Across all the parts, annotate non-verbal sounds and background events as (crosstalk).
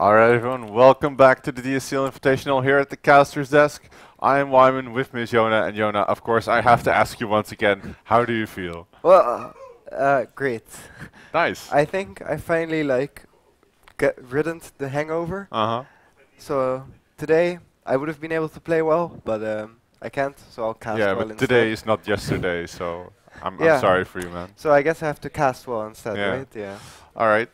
Alright everyone, welcome back to the DSCL Invitational here at the caster's desk. I am Wyman with Miss Yona, and Yona, of course, I have to ask you once again, how do you feel? Well, uh, uh, great. Nice. I think I finally like get ridden the hangover. Uh-huh. So today I would have been able to play well, but um, I can't. So I'll cast Yeah, well but instead. today is not yesterday, so I'm, I'm sorry for you, man. So I guess I have to cast well instead, Yeah. right? Yeah. Alright.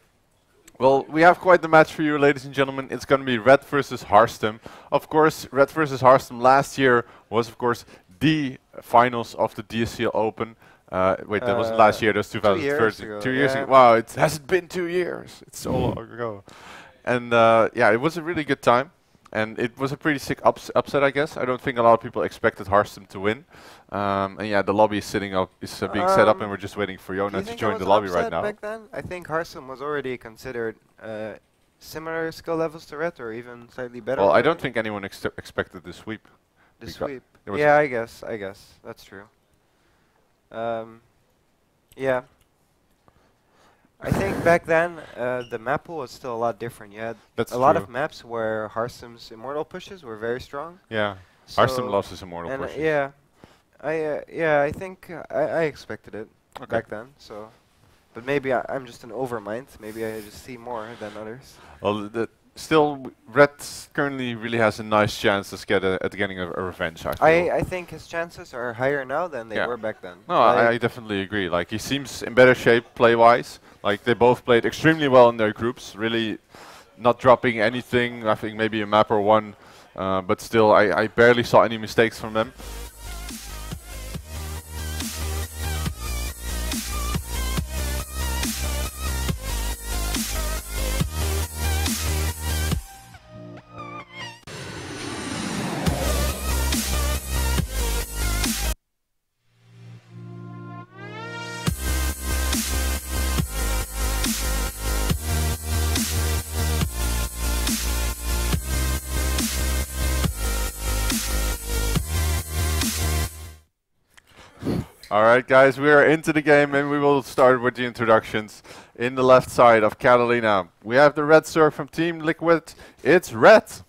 Well, we have quite the match for you, ladies and gentlemen. It's going to be Ret versus Harstem. Of course, Ret versus Harstem last year was, of course, the finals of the DSCL Open. Uh, wait, that wasn't last Uh, year. That was two years ago, Two years yeah. ago. Wow, it hasn't been two years. It's so long ago. And uh, yeah, it was a really good time. And it was a pretty sick ups upset, I guess. I don't think a lot of people expected Harstem to win. Um, and yeah, the lobby is sitting up, is uh, being set up, and Um, we're just waiting for Jona to join the lobby right now. Back then, I think Harstem was already considered uh, similar skill levels to Ret, or even slightly better. Well, I don't think anyone ex expected the sweep. the sweep. Yeah, I guess. I guess that's true. Um, yeah. I think back then uh, the map pool was still a lot different. You had That's a lot of maps where Harstem's immortal pushes were very strong. Yeah, So Harstem loves his immortal and uh, pushes. yeah, I uh, yeah I think uh, I, I expected it Okay. back then. So, but maybe I, I'm just an overmind. Maybe I just see more than others. Well, the, still, Ret currently really has a nice chance to get a, at getting a, a revenge. I. I I think his chances are higher now than they Yeah. were back then. no, I, I definitely agree. Like he seems in better shape play-wise. Like they both played extremely well in their groups. Really, not dropping anything. I think maybe a map or one, uh, but still, I, I barely saw any mistakes from them. Alright guys, we are into the game and we will start with the introductions. In the left side of Catalina, we have the Red Surf from Team Liquid. It's Ret.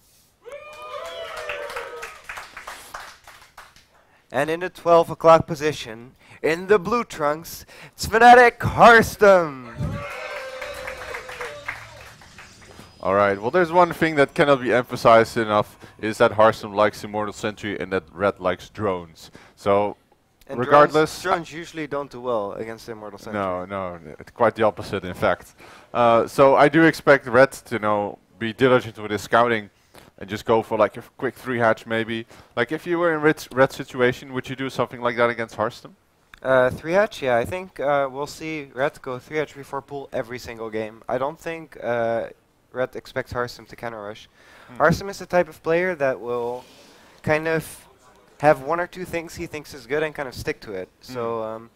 And in the 12 o'clock position, in the blue trunks, it's Fnatic Harstem. Alright, well there's one thing that cannot be emphasized enough is that Harstem likes Immortal Sentry and that Ret likes drones. So, And Regardless, drones, drones usually don't do well against Immortal Sentry. no, no, it's quite the opposite in fact. Uh, so I do expect Ret to you know, be diligent with his scouting and just go for like a quick three hatch maybe. Like if you were in Ret's, Ret's situation, would you do something like that against Harstem? Uh, three hatch, yeah. I think uh, we'll see Ret go three hatch before pool every single game. I don't think uh, Ret expects Harstem to counter rush. Harstem is the type of player that will kind of have one or two things he thinks is good and kind of stick to it. So um,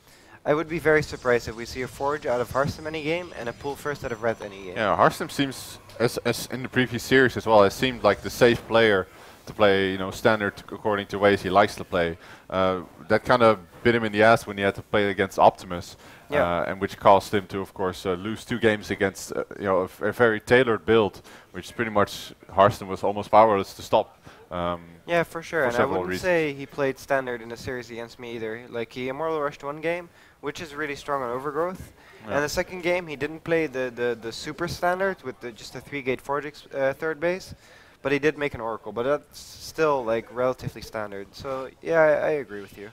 I would be very surprised if we see a Forge out of Harstem any game and a pool first out of Ret any game. Yeah, Harstem seems, as, as in the previous series as well, it seemed like the safe player to play, you know, standard according to ways he likes to play. Uh, that kind of bit him in the ass when he had to play against Optimus, Yeah. uh, and which caused him to, of course, uh, lose two games against, uh, you know, a, f- a very tailored build, which pretty much Harstem was almost powerless to stop. Um, Yeah, for sure. For and I wouldn't reasons. say he played standard in the series against me either. Like he immortal rushed one game, which is really strong on overgrowth. Yeah. And the second game, he didn't play the, the, the super standard with the, just a three gate forge ex- uh, third base, but he did make an oracle. But that's still like relatively standard. So yeah, I, I agree with you.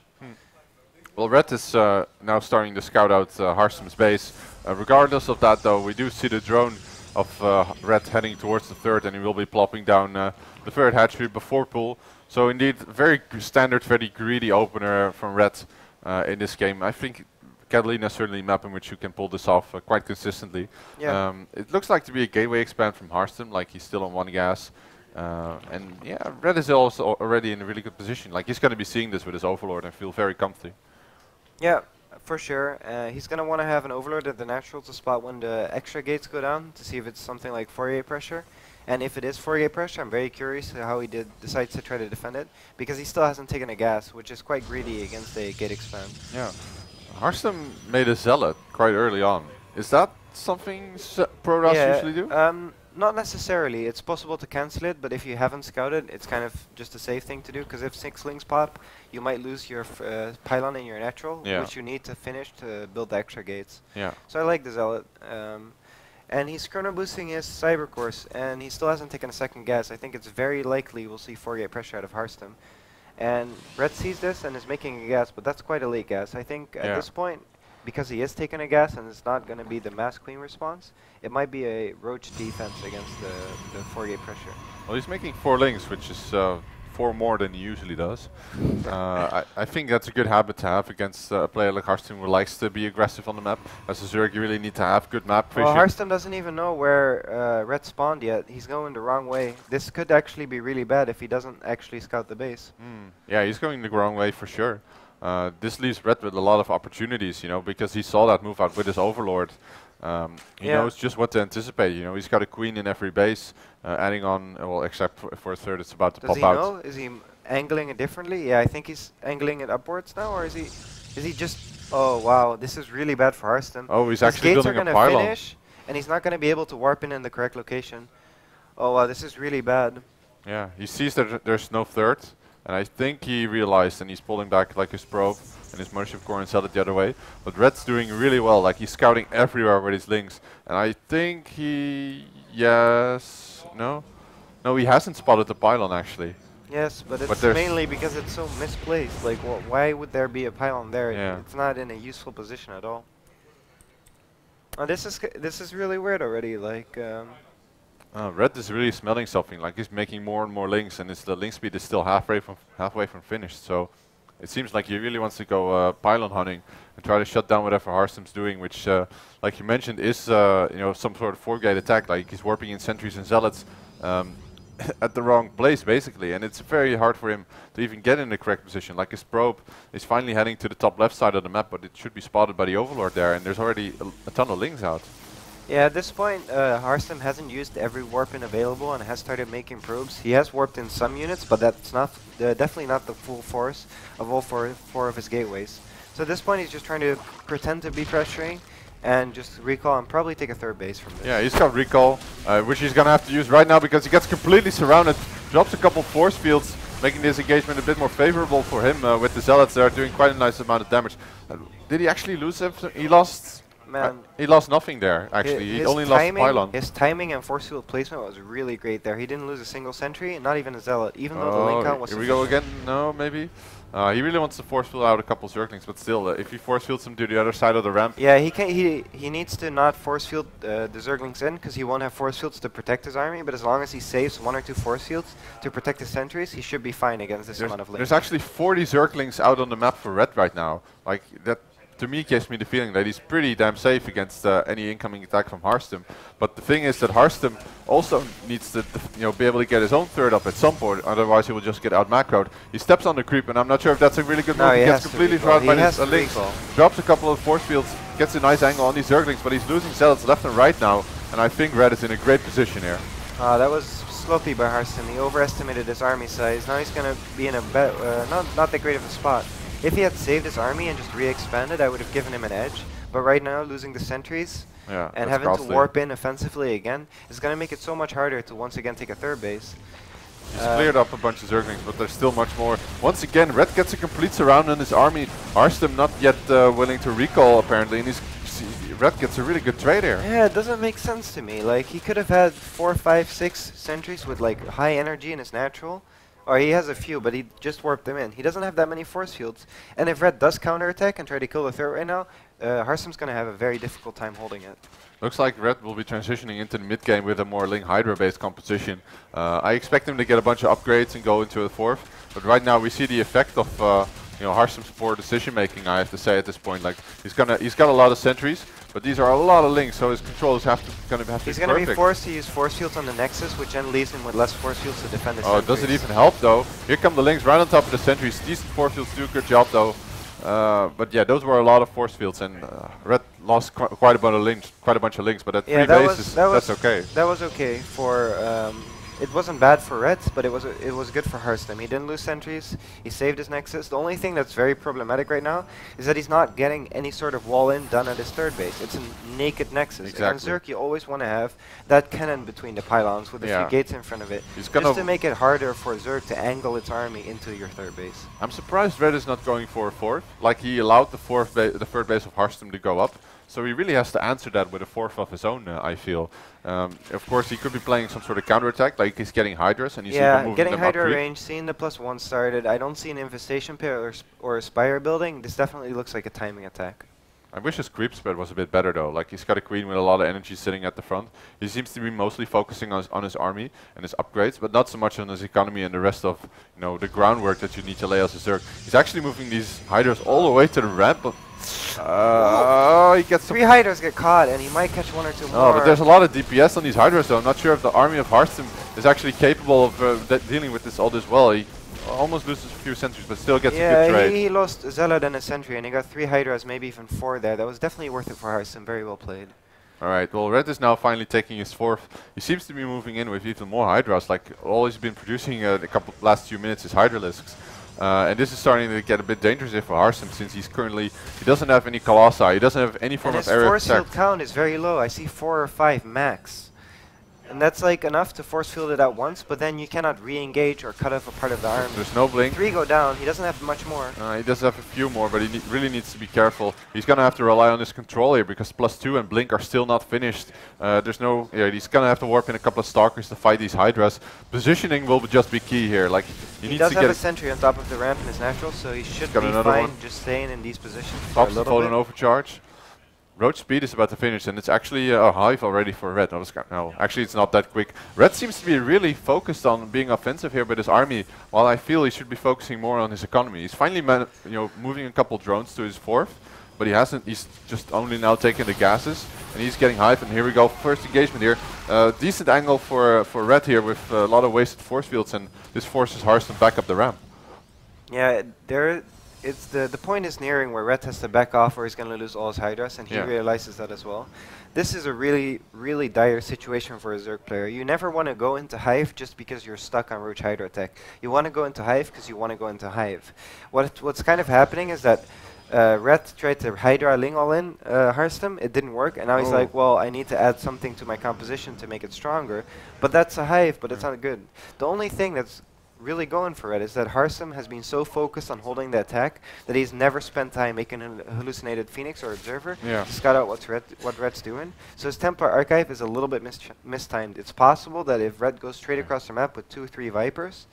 Well, Ret is uh, now starting to scout out uh, Harstem's base. Uh, regardless of that, though, we do see the drone of uh, Ret heading towards the third, and he will be plopping down uh, the third hatchery before pool. So indeed, very standard, very greedy opener from Ret uh, in this game. I think Catalina is certainly a map in which you can pull this off uh, quite consistently. Yeah. Um, it looks like to be a gateway expand from Harstem, like he's still on one gas. Uh, and yeah, Ret is also already in a really good position. Like he's going to be seeing this with his Overlord and feel very comfy. Yeah, for sure. Uh, he's gonna want to have an Overlord at the natural to spot when the extra gates go down to see if it's something like Fourier pressure. And if it is Fourier pressure, I'm very curious how he did decides to try to defend it because he still hasn't taken a gas, which is quite greedy against a gate expand. Yeah. Harstem made a zealot quite early on. Is that something s- Protoss yeah, usually do? Um, not necessarily. It's possible to cancel it, but if you haven't scouted, it's kind of just a safe thing to do. Because if six lings pop, you might lose your f- uh, pylon in your natural, Yeah. which you need to finish to build the extra gates. Yeah. So I like the zealot. Um, and he's chrono boosting his cyber core, and he still hasn't taken a second gas. I think it's very likely we'll see four gate pressure out of Harstem. And Ret sees this and is making a gas, but that's quite a late gas. I think at this point, because he is taking a gas and it's not going to be the mass queen response, it might be a roach defense against the, the four gate pressure. Well, he's making four lings, which is uh, four more than he usually does. Uh, I, I think that's a good habit to have against uh, a player like Harstem who likes to be aggressive on the map. As a Zerg, you really need to have good map vision. Well, doesn't even know where uh, Ret spawned yet. He's going the wrong way. This could actually be really bad if he doesn't actually scout the base. Mm. Yeah, he's going the wrong way for sure. Uh, this leaves Ret with a lot of opportunities, you know, because he saw that move out with his Overlord. Um, he Yeah. knows just what to anticipate. You know, he's got a queen in every base, uh, adding on. uh, Well, except for, for a third, it's about to Does pop he know? Is he m- angling it differently? Yeah, I think he's angling it upwards now, or is he? Is he just? Oh wow, this is really bad for Harstem. Oh, he's His actually gates are a pylon. finish, and he's not gonna be able to warp in in the correct location. Oh wow, this is really bad. Yeah, he sees that there's no third, and I think he realized, and he's pulling back like his probe and his mothership core and sell it the other way. But Ret's doing really well, like he's scouting everywhere with his lings, and I think he, yes, no, no, he hasn't spotted the pylon actually. Yes, but it's mainly because it's so misplaced. Like, wh why would there be a pylon there? Yeah. It's not in a useful position at all. Oh, this is c- this is really weird already. Like, um, Uh, Ret is really smelling something, like he's making more and more lings, and it's the ling speed is still halfway from halfway from finished. So it seems like he really wants to go uh, pylon hunting and try to shut down whatever Harstem's doing, which, uh, like you mentioned, is uh, you know some sort of four gate attack. Like he's warping in sentries and zealots um, (laughs) at the wrong place, basically, and it's very hard for him to even get in the correct position. Like his probe is finally heading to the top left side of the map, but it should be spotted by the Overlord there, and there's already a ton of lings out. Yeah, at this point, uh, Harstem hasn't used every warp in available and has started making probes. He has warped in some units, but that's not uh, definitely not the full force of all four four of his gateways. So at this point, he's just trying to pretend to be pressuring and just recall and probably take a third base from this. Yeah, he's got recall, uh, which he's gonna have to use right now because he gets completely surrounded. Drops a couple force fields, making this engagement a bit more favorable for him uh, with the zealots there doing quite a nice amount of damage. Uh, did he actually lose everything? He lost. Man, he lost nothing there. Actually, he his only lost timing, pylon. His timing and force field placement was really great there. He didn't lose a single sentry, not even a zealot, even though the ling Oh, count was here we go again. No, maybe. Uh, he really wants to force field out a couple zerglings, but still, uh, if he force fields him to the other side of the ramp, Yeah, he can. He he needs to not force field uh, the Zerglings in because he won't have force fields to protect his army. But as long as he saves one or two force fields to protect his sentries, he should be fine against this There's, amount of there's actually 40 Zerglings out on the map for Ret right now. Like that, to me, gives me the feeling that he's pretty damn safe against uh, any incoming attack from Harstem. But the thing is that Harstem also needs to, you know, be able to get his own third up at some point. Otherwise, he will just get out macroed. He steps on the creep, and I'm not sure if that's a really good No, move. he he gets completely He by his uh, lings. Drops a couple of force fields, gets a nice angle on these Zerglings, but he's losing zealots left and right now. And I think Ret is in a great position here. Uh, that was sloppy by Harstem. He overestimated his army size. Now he's gonna be in a uh, not not that great of a spot. If he had saved his army and just re-expanded, I would have given him an edge. But right now, losing the sentries Yeah, and having costly. to warp in offensively again is gonna make it so much harder to once again take a third base. He's Uh, cleared up a bunch of Zerglings, but there's still much more. Once again, Ret gets a complete surround on his army. Harstem not yet uh, willing to recall, apparently, and he's, Ret gets a really good trade here. Yeah, it doesn't make sense to me. Like he could have had four, five, six sentries with like high energy in his natural, or he has a few, but he just warped them in. He doesn't have that many force fields. And if Ret does counterattack and try to kill the third right now, uh, Harstem's gonna have a very difficult time holding it. Looks like Ret will be transitioning into the mid game with a more Ling Hydra based composition. Uh, I expect him to get a bunch of upgrades and go into a fourth, but right now we see the effect of uh, you know Harstem's poor decision making. I have to say at this point, like he's gonna he's got a lot of sentries, but these are a lot of lings, so his controls have to gonna have to He's be gonna be forced to use force fields on the Nexus, which then leaves him with less force fields to defend his Oh, does it even help though? Here come the lings right on top of the sentries. Decent force fields do a good job though. Uh, but yeah, those were a lot of force fields, and uh, Ret lost qu quite a bunch of lings, quite a bunch of lings. But at Yeah, three that bases, that that's was- okay. That was okay for um, it wasn't bad for Reds, but it was it was good for Harstem. He didn't lose sentries. He saved his Nexus. The only thing that's very problematic right now is that he's not getting any sort of wall in done at his third base. It's a naked Nexus. Exactly. And on Zerg, you always want to have that cannon between the pylons with a Yeah. few gates in front of it, He's just gonna make it harder for Zerg to angle its army into your third base. I'm surprised Ret is not going for a fourth. Like he allowed the fourth, the third base of Harstem to go up, so he really has to answer that with a fourth of his own. Uh, I feel. Um, of course, he could be playing some sort of counter attack, like he's getting Hydras, and you them yeah, moving getting Hydra range, seeing the plus one started. I don't see an infestation pit or, or a spire building. This definitely looks like a timing attack. I wish his creep spread was a bit better though. Like he's got a queen with a lot of energy sitting at the front. He seems to be mostly focusing on his, on his army and his upgrades, but not so much on his economy and the rest of you know the groundwork that you need to lay as a Zerg. He's actually moving these hydras all the way to the ramp, but uh, he gets Three Hydras get caught, and he might catch one or two more. Oh, but there's a lot of DPS on these Hydras, though. I'm not sure if the army of Harstem is actually capable of uh, de- dealing with this all this well. He almost loses a few sentries, but still gets a good yeah, trade. he, he lost Zealot and a Sentry, and he got three Hydras, maybe even four there. That was definitely worth it for Harstem. Very well played. All right. Well, Ret is now finally taking his fourth. He seems to be moving in with even more Hydras. Like all he's been producing uh, the couple last few minutes is Hydralisks. Uh, and this is starting to get a bit dangerous here for Harstem since he's currently he doesn't have any Colossi, he doesn't have any form And of his force attack. field count is very low. I see four or five max. And that's like enough to force field it at once, but then you cannot re-engage or cut off a part of the arm. There's no blink. Three go down, he doesn't have much more. Uh, he does have a few more, but he ne really needs to be careful. He's gonna have to rely on his control here because plus two and blink are still not finished. Uh, there's no, yeah, he's gonna have to warp in a couple of stalkers to fight these hydras. Positioning will just be key here. Like he, He needs does to have get a sentry on top of the ramp in his natural, so he should be fine one. just staying in these positions for a little bit. and overcharge. Roach speed is about to finish, and it's actually uh, a hive already for Ret. No, no, actually it's not that quick. Ret seems to be really focused on being offensive here with his army, while I feel he should be focusing more on his economy. He's finally, man you know, moving a couple drones to his fourth, but he hasn't. He's just only now taking the gases, and he's getting hive. And here we go, first engagement here. Uh, decent angle for uh, for Ret here with uh, a lot of wasted force fields, and this forces Harstem back up the ramp. Yeah, there. It's the the point is nearing where Ret has to back off, or he's going to lose all his Hydras, and he Yeah. realizes that as well. This is a really really dire situation for a Zerg player. You never want to go into Hive just because you're stuck on Roach Hydra attack. You want to go into Hive because you want to go into Hive. What what's kind of happening is that. Uh, Ret tried to Hydra Ling all in uh, Harstem, it didn't work, and now he's Oh. like, well, I need to add something to my composition to make it stronger. But that's a hive, but it's not good. The only thing that's really going for it is that Harstem has been so focused on holding the attack that he's never spent time making a hallucinated Phoenix or Observer Yeah. to scout out what's red, what Ret's doing. So his Templar Archive is a little bit mis- mistimed. It's possible that if Ret goes straight across the map with two or three Vipers,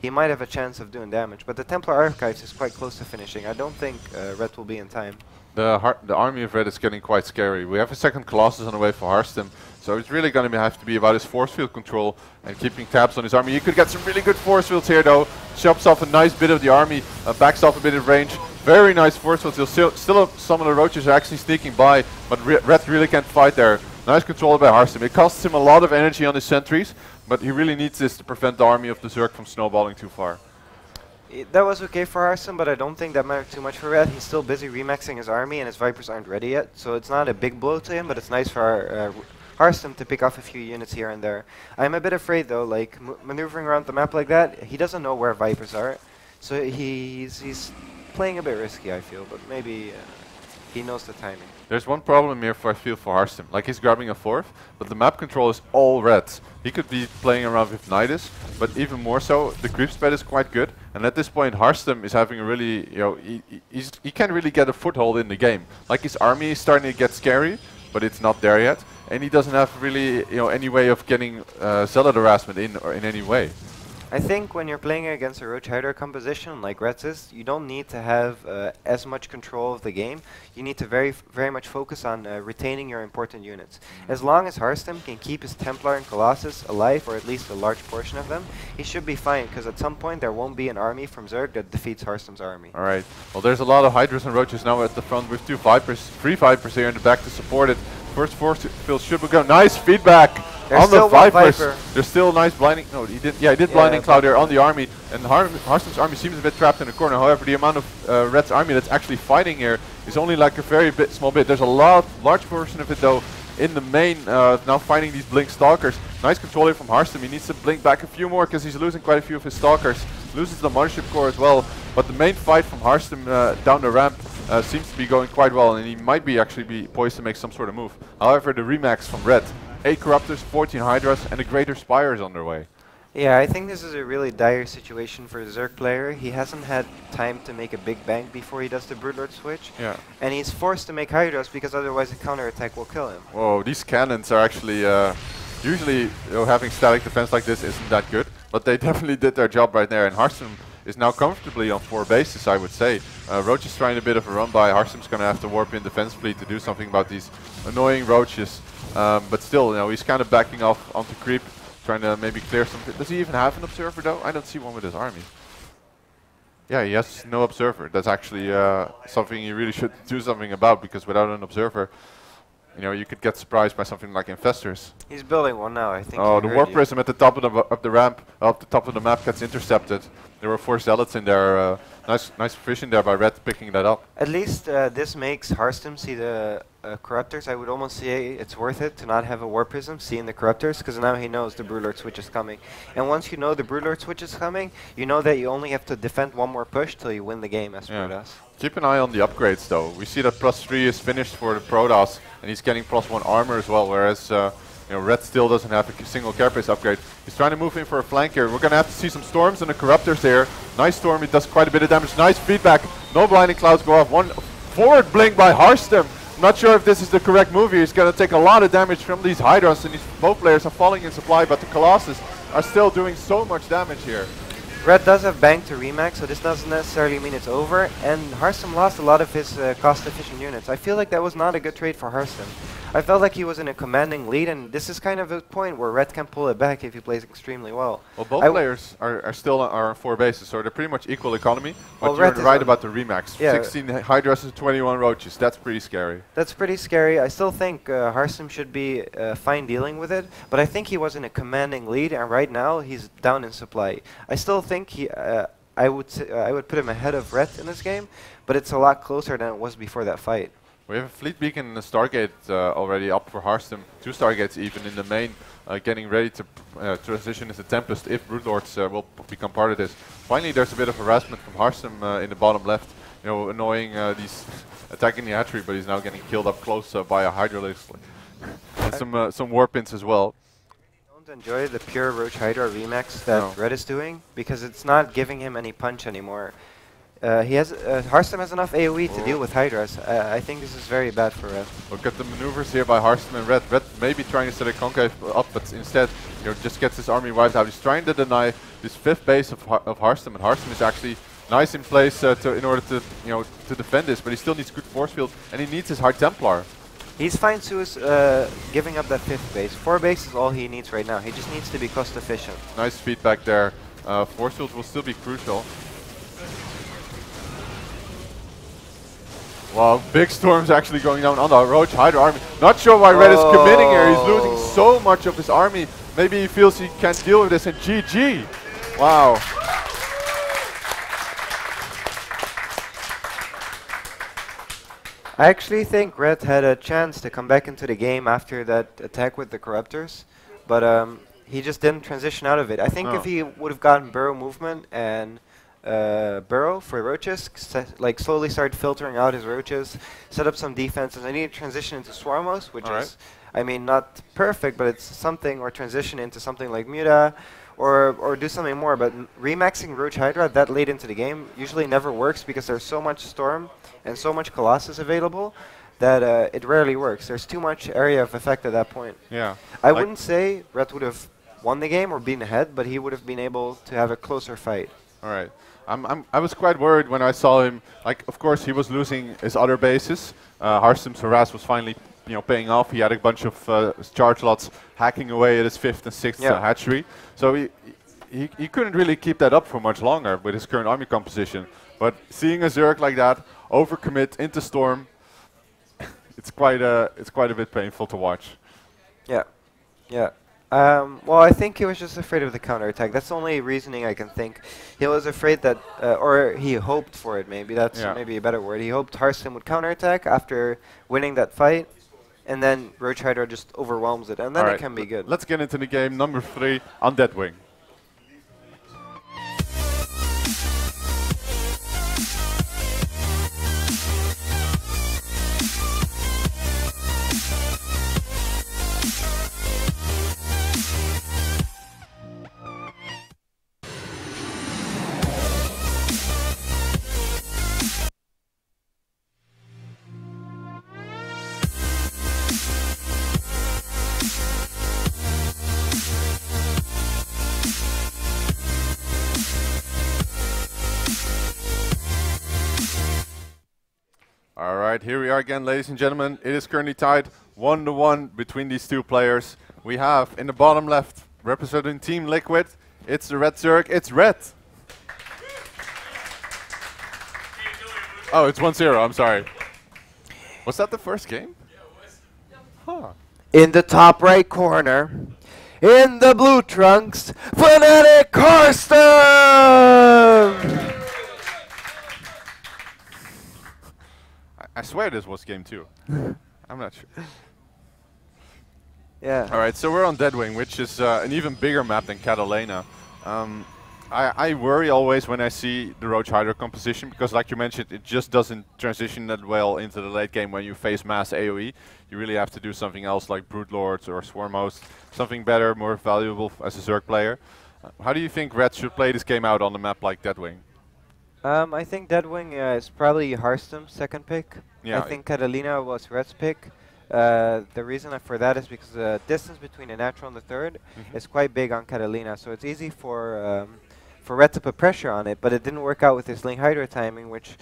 he might have a chance of doing damage. But the Templar Archives is quite close to finishing. I don't think uh, Ret will be in time. The har the army of Ret is getting quite scary. We have a second Colossus on the way for Harstem, so it's really going to have to be about his force field control and keeping tabs on his army. You could get some really good force fields here, though. Chops off a nice bit of the army, uh, backs off a bit of range. Very nice force fields. Still, still some of the roaches are actually sneaking by, but re Ret really can't fight there. Nice control by Harstem. It costs him a lot of energy on his sentries, but he really needs this to prevent the army of the Zerg from snowballing too far. I- that was okay for Harstem, but I don't think that mattered too much for Ret. He's still busy remaxing his army, and his Vipers aren't ready yet. So it's not a big blow to him, but it's nice for uh, Harstem to pick off a few units here and there. I'm a bit afraid though, like maneuvering around the map like that, he doesn't know where Vipers are, so he's he's playing a bit risky. I feel, but maybe uh, he knows the timing. There's one problem here for I feel for Harstem. Like he's grabbing a fourth, but the map control is all red. He could be playing around with Nidus, but even more so, the creep spread is quite good. And at this point, Harstem is having a really, you know, he, he can't really get a foothold in the game. Like his army is starting to get scary, but it's not there yet. And he doesn't have really, you know, any way of getting uh, Zealot harassment in or in any way. I think when you're playing against a Roach Hydra composition like Reds is, you don't need to have uh, as much control of the game. You need to very, very much focus on uh, retaining your important units. As long as Harstem can keep his Templar and Colossus alive, or at least a large portion of them, he should be fine. Because at some point there won't be an army from Zerg that defeats Harstem's army. All right. Well, there's a lot of Hydras and Roaches now at the front with two Vipers, three Vipers here in the back to support it. First force field should go. Nice feedback There's on the Vipers. Viper. There's still nice blinding. No, he did. Yeah, he did Yeah, blinding cloud here on the army, and Har Harstem's army seems a bit trapped in the corner. However, the amount of uh, Ret's army that's actually fighting here is only like a very bit small bit. There's a lot, large portion of it though in the main, uh, now finding these Blink Stalkers. Nice control here from Harstem. He needs to blink back a few more because he's losing quite a few of his Stalkers. Loses the Mothership Core as well. But the main fight from Harstem uh, down the ramp uh, seems to be going quite well and he might be actually be poised to make some sort of move. However, the Remax from Ret. 8 Corruptors, 14 Hydras and a Greater Spire is underway. Yeah, I think this is a really dire situation for the Zerg player. He hasn't had time to make a big bang before he does the Broodlord switch. Yeah. And he's forced to make Hydras because otherwise the counter attack will kill him. Whoa, these cannons are actually... Uh, usually you know, having static defense like this isn't that good, but they (laughs) definitely did their job right there. And Harstem is now comfortably on four bases, I would say. Uh, Roach is trying a bit of a run by. Harstem's going to have to warp in defense fleet to do something about these annoying roaches. Um, but still, you know, he's kind of backing off onto creep trying to maybe clear something. Does he even have an observer though? I don't see one with his army. Yeah, he has no observer. That's actually uh, something he really should (laughs) do something about because without an observer, you know, you could get surprised by something like infestors. He's building one now, I think. Oh, the warp prism at the top of the of the ramp, up the top of the map gets intercepted. There were four zealots in there. Uh, nice, nice vision there by Ret picking that up. At least uh, this makes Harstem see the uh, corruptors. I would almost say it's worth it to not have a warp prism seeing the corruptors because now he knows the Broodlord switch is coming. And once you know the Broodlord switch is coming, you know that you only have to defend one more push till you win the game as yeah. Protoss. Keep an eye on the upgrades though. We see that plus three is finished for the Protoss and he's getting plus one armor as well, whereas uh, you know, Ret still doesn't have a single carapace upgrade. He's trying to move in for a flank here. We're going to have to see some storms and the corruptors there. Nice storm, it does quite a bit of damage. Nice feedback. No blinding clouds go off. One forward blink by Harstem. Not sure if this is the correct move here. He's going to take a lot of damage from these Hydras, and these both players are falling in supply, but the Colossus are still doing so much damage here. Ret does have bank to remax, so this doesn't necessarily mean it's over, and Harstem lost a lot of his uh, cost-efficient units. I feel like that was not a good trade for Harstem. I felt like he was in a commanding lead, and this is kind of a point where Ret can pull it back if he plays extremely well. Well, both I players are, are still on, four bases, so they're pretty much equal economy. But well, you're Red right about the remax. Yeah. 16 Hydras and 21 Roaches. That's pretty scary. That's pretty scary. I still think uh, Harstem should be uh, fine dealing with it, but I think he was in a commanding lead, and right now he's down in supply. I still think he. Uh, I would uh, I would put him ahead of Ret in this game, but it's a lot closer than it was before that fight. We have a fleet beacon and a Stargate uh, already up for Harstem. Two Stargates even in the main, uh, getting ready to uh, transition into Tempest if Broodlords uh, will become part of this. Finally, there's a bit of harassment from Harstem uh, in the bottom left. You know, annoying uh, these (laughs) attacking the hatchery, but he's now getting killed up close by a Hydralisk. and some some warpins as well don't enjoy the pure Roach Hydra remax that no. Ret is doing because it's not giving him any punch anymore. Uh, he has uh, Harstem has enough AOE to deal with Hydras. Uh, I think this is very bad for Ret. Look at the maneuvers here by Harstem and Ret. Ret may be trying to set a concave up, but instead, you know, just gets his army wiped out. He's trying to deny this fifth base of Har of Harstem, and Harstem is actually nice in place uh, to in order to you know to defend this, but he still needs good force field, and he needs his Hard Templar. He's fine to uh, giving up that fifth base. Four base is all he needs right now. He just needs to be cost efficient. Nice feedback there. Uh, force field will still be crucial. Wow, big storms actually going down on the Roach Hydra army. Not sure why Ret oh. is committing here. He's losing oh. so much of his army. Maybe he feels he can't deal with this and GG. Wow. I actually think Ret had a chance to come back into the game after that attack with the Corruptors, but um, he just didn't transition out of it. I think oh. if he would have gotten Burrow movement and uh, Burrow for roaches, like slowly start filtering out his roaches, set up some defenses. I need to transition into Swarmos, which All is, right. I mean, not perfect, but it's something, or transition into something like Muta, or or do something more. But remaxing Roach Hydra that late into the game usually never works because there's so much Storm and so much Colossus available that uh, it rarely works. There's too much area of effect at that point. Yeah. I like wouldn't say Ret would have won the game or been ahead, but he would have been able to have a closer fight. All right. I'm, I'm, i was quite worried when I saw him. Like, of course, he was losing his other bases. Uh, harass was finally, you know, paying off. He had a bunch of uh, charge lots hacking away at his fifth and sixth yeah. uh, hatchery. So he, he he couldn't really keep that up for much longer with his current army composition. But seeing a Zerg like that overcommit into Storm, it's quite a it's quite a bit painful to watch. Yeah, yeah. Um, well, I think he was just afraid of the counterattack. That's the only reasoning I can think. He was afraid that, uh, or he hoped for it maybe, that's yeah. maybe a better word. He hoped Harstem would counterattack after winning that fight. and then Roach Hydra just overwhelms it, and then All it can be good. Let's get into the game. Number three, Undead Wing. Here we are again, ladies and gentlemen. It is currently tied one to one between these two players. We have in the bottom left, representing Team Liquid, it's the Red Zerg. It's Ret. Oh, it's 1-0. I'm sorry. Was that the first game? Huh. In the top right corner, in the blue trunks, Fnatic Harstem! I, swear this was game two. I'm not sure. (laughs) Yeah. All right, so we're on Deadwing, which is uh, an even bigger map than Catalina. Um, I, I worry always when I see the Roach Hydra composition because, like you mentioned, it just doesn't transition that well into the late game when you face mass AoE. You really have to do something else like Brood Lords or Swarm Host, something better, more valuable as a Zerg player. Uh, how do you think Ret should play this game out on a map like Deadwing? Um, I think Deadwing uh, is probably Harstem's second pick. Yeah, I think Catalina was Ret's pick. Uh, the reason for that is because the distance between the natural and the 3rd Mhm. is quite big on Catalina, so it's easy for um, for Ret to put pressure on it. But it didn't work out with his Ling Hydra timing, which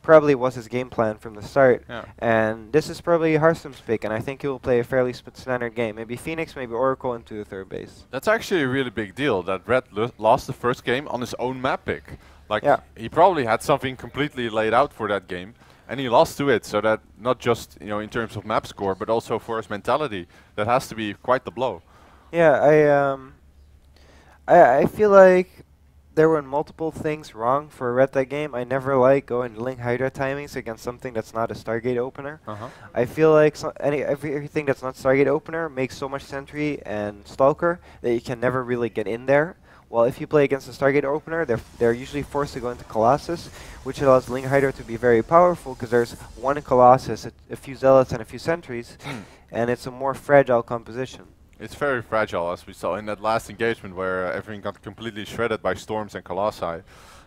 probably was his game plan from the start. Yeah. And this is probably Harstem's pick, and I think he will play a fairly standard game. Maybe Phoenix, maybe Oracle into the third base. That's actually a really big deal that Ret lo- lost the first game on his own map pick. Like Yeah. he probably had something completely laid out for that game, and he lost to it. So that not just you know in terms of map score, but also for his mentality, that has to be quite the blow. Yeah, I um, I I feel like there were multiple things wrong for Ret that game. I never like going Ling Hydra timings against something that's not a Stargate opener. Uh-huh. I feel like so any every, everything that's not Stargate opener makes so much Sentry and Stalker that you can never really get in there. Well, if you play against a Stargate opener, they're they're usually forced to go into Colossus, which allows Ling Hydra to be very powerful because there's one Colossus, a, a few Zealots, and a few Sentries, and it's a more fragile composition. It's very fragile, as we saw in that last engagement where uh, everything got completely shredded by storms and colossi.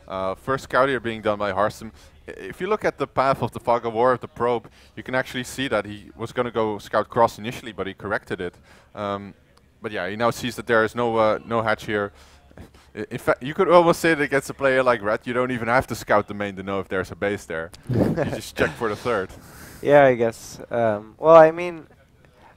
Uh, first scout here being done by Harstem. If you look at the path of the Fog of War of the probe, you can actually see that he was going to go scout cross initially, but he corrected it. Um, but yeah, he now sees that there is no uh, no hatch here. In fact, you could almost say that against a player like Ret, you don't even have to scout the main to know if there's a base there. you (laughs) just check for the third. Yeah, I guess. Um, well, I mean,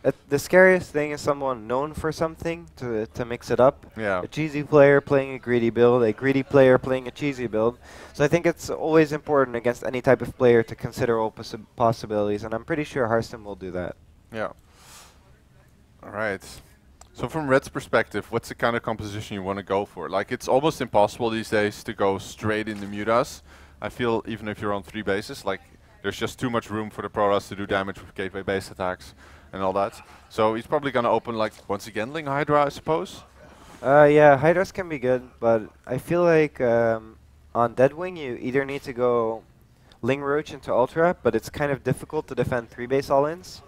uh, the scariest thing is someone known for something to to mix it up. Yeah. A cheesy player playing a greedy build, a greedy player playing a cheesy build. So I think it's always important against any type of player to consider all possi- possibilities, and I'm pretty sure Harstem will do that. Yeah. All right. So from Ret's perspective, what's the kind of composition you want to go for? Like it's almost impossible these days to go straight into Mutas. I feel even if you're on three bases, like there's just too much room for the Protoss to do damage with gateway base attacks and all that. So he's probably gonna open like once again Ling Hydra, I suppose. Uh, yeah, Hydras can be good, but I feel like um, on Deadwing you either need to go Ling Roach into Ultra, but it's kind of difficult to defend three base all-ins.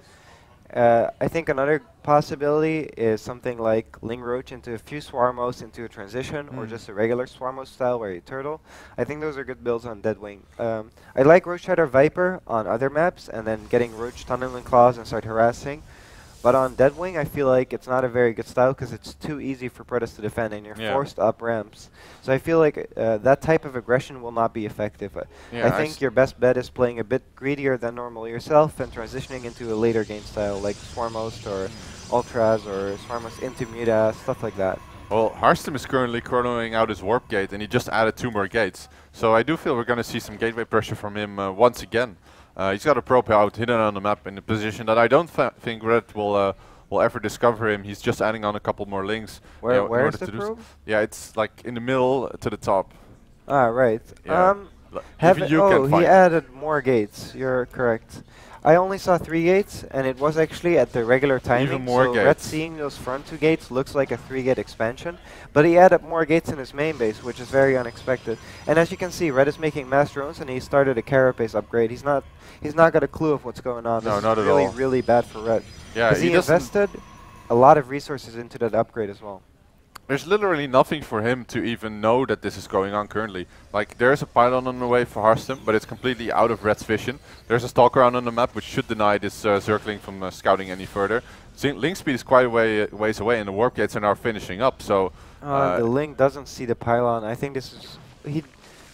Uh, I think another possibility is something like Ling Roach into a few Swarmos into a transition, or Mm. just a regular Swarmos style where you turtle. I think those are good builds on Deadwing. Um, I like Roach Hydra Viper on other maps, and then getting Roach Tunneling Claws and start harassing. But on Deadwing, I feel like it's not a very good style because it's too easy for Protoss to defend, and you're Yeah. forced up ramps. So I feel like uh, that type of aggression will not be effective. Uh, Yeah, I I think s- your best bet is playing a bit greedier than normal yourself and transitioning into a later game style like Swarmost or Ultras or Swarmost into Muta, stuff like that. Well, Harstem is currently chronoing out his warp gate, and he just added two more gates. So I do feel we're going to see some gateway pressure from him uh, once again. Uh, he's got a probe out hidden on the map in a position that I don't think Ret will uh, will ever discover him. He's just adding on a couple more lings. Where, you know, in order is the to do s- probe? Yeah, it's like in the middle to the top. Ah, right. Yeah. Um, L- Even you oh, can he added more gates. You're correct. I only saw three gates, and it was actually at the regular timing. more so Ret seeing those front two gates looks like a three-gate expansion, but he added more gates in his main base, which is very unexpected. And as you can see, Ret is making mass drones, and he started a carapace upgrade. He's not he's not got a clue of what's going on. No, this not is at really, all. really bad for Ret. Yeah, he, he, invested a lot of resources into that upgrade as well. There's literally nothing for him to even know that this is going on currently. Like, there's a pylon on the way for Harstem, but it's completely out of Ret's vision. There's a stalker around on the map, which should deny this uh, Zergling from uh, scouting any further. Ling speed is quite a way, ways away, and the warp gates are now finishing up. So, Uh, Uh, the Ling doesn't see the pylon. I think this is he.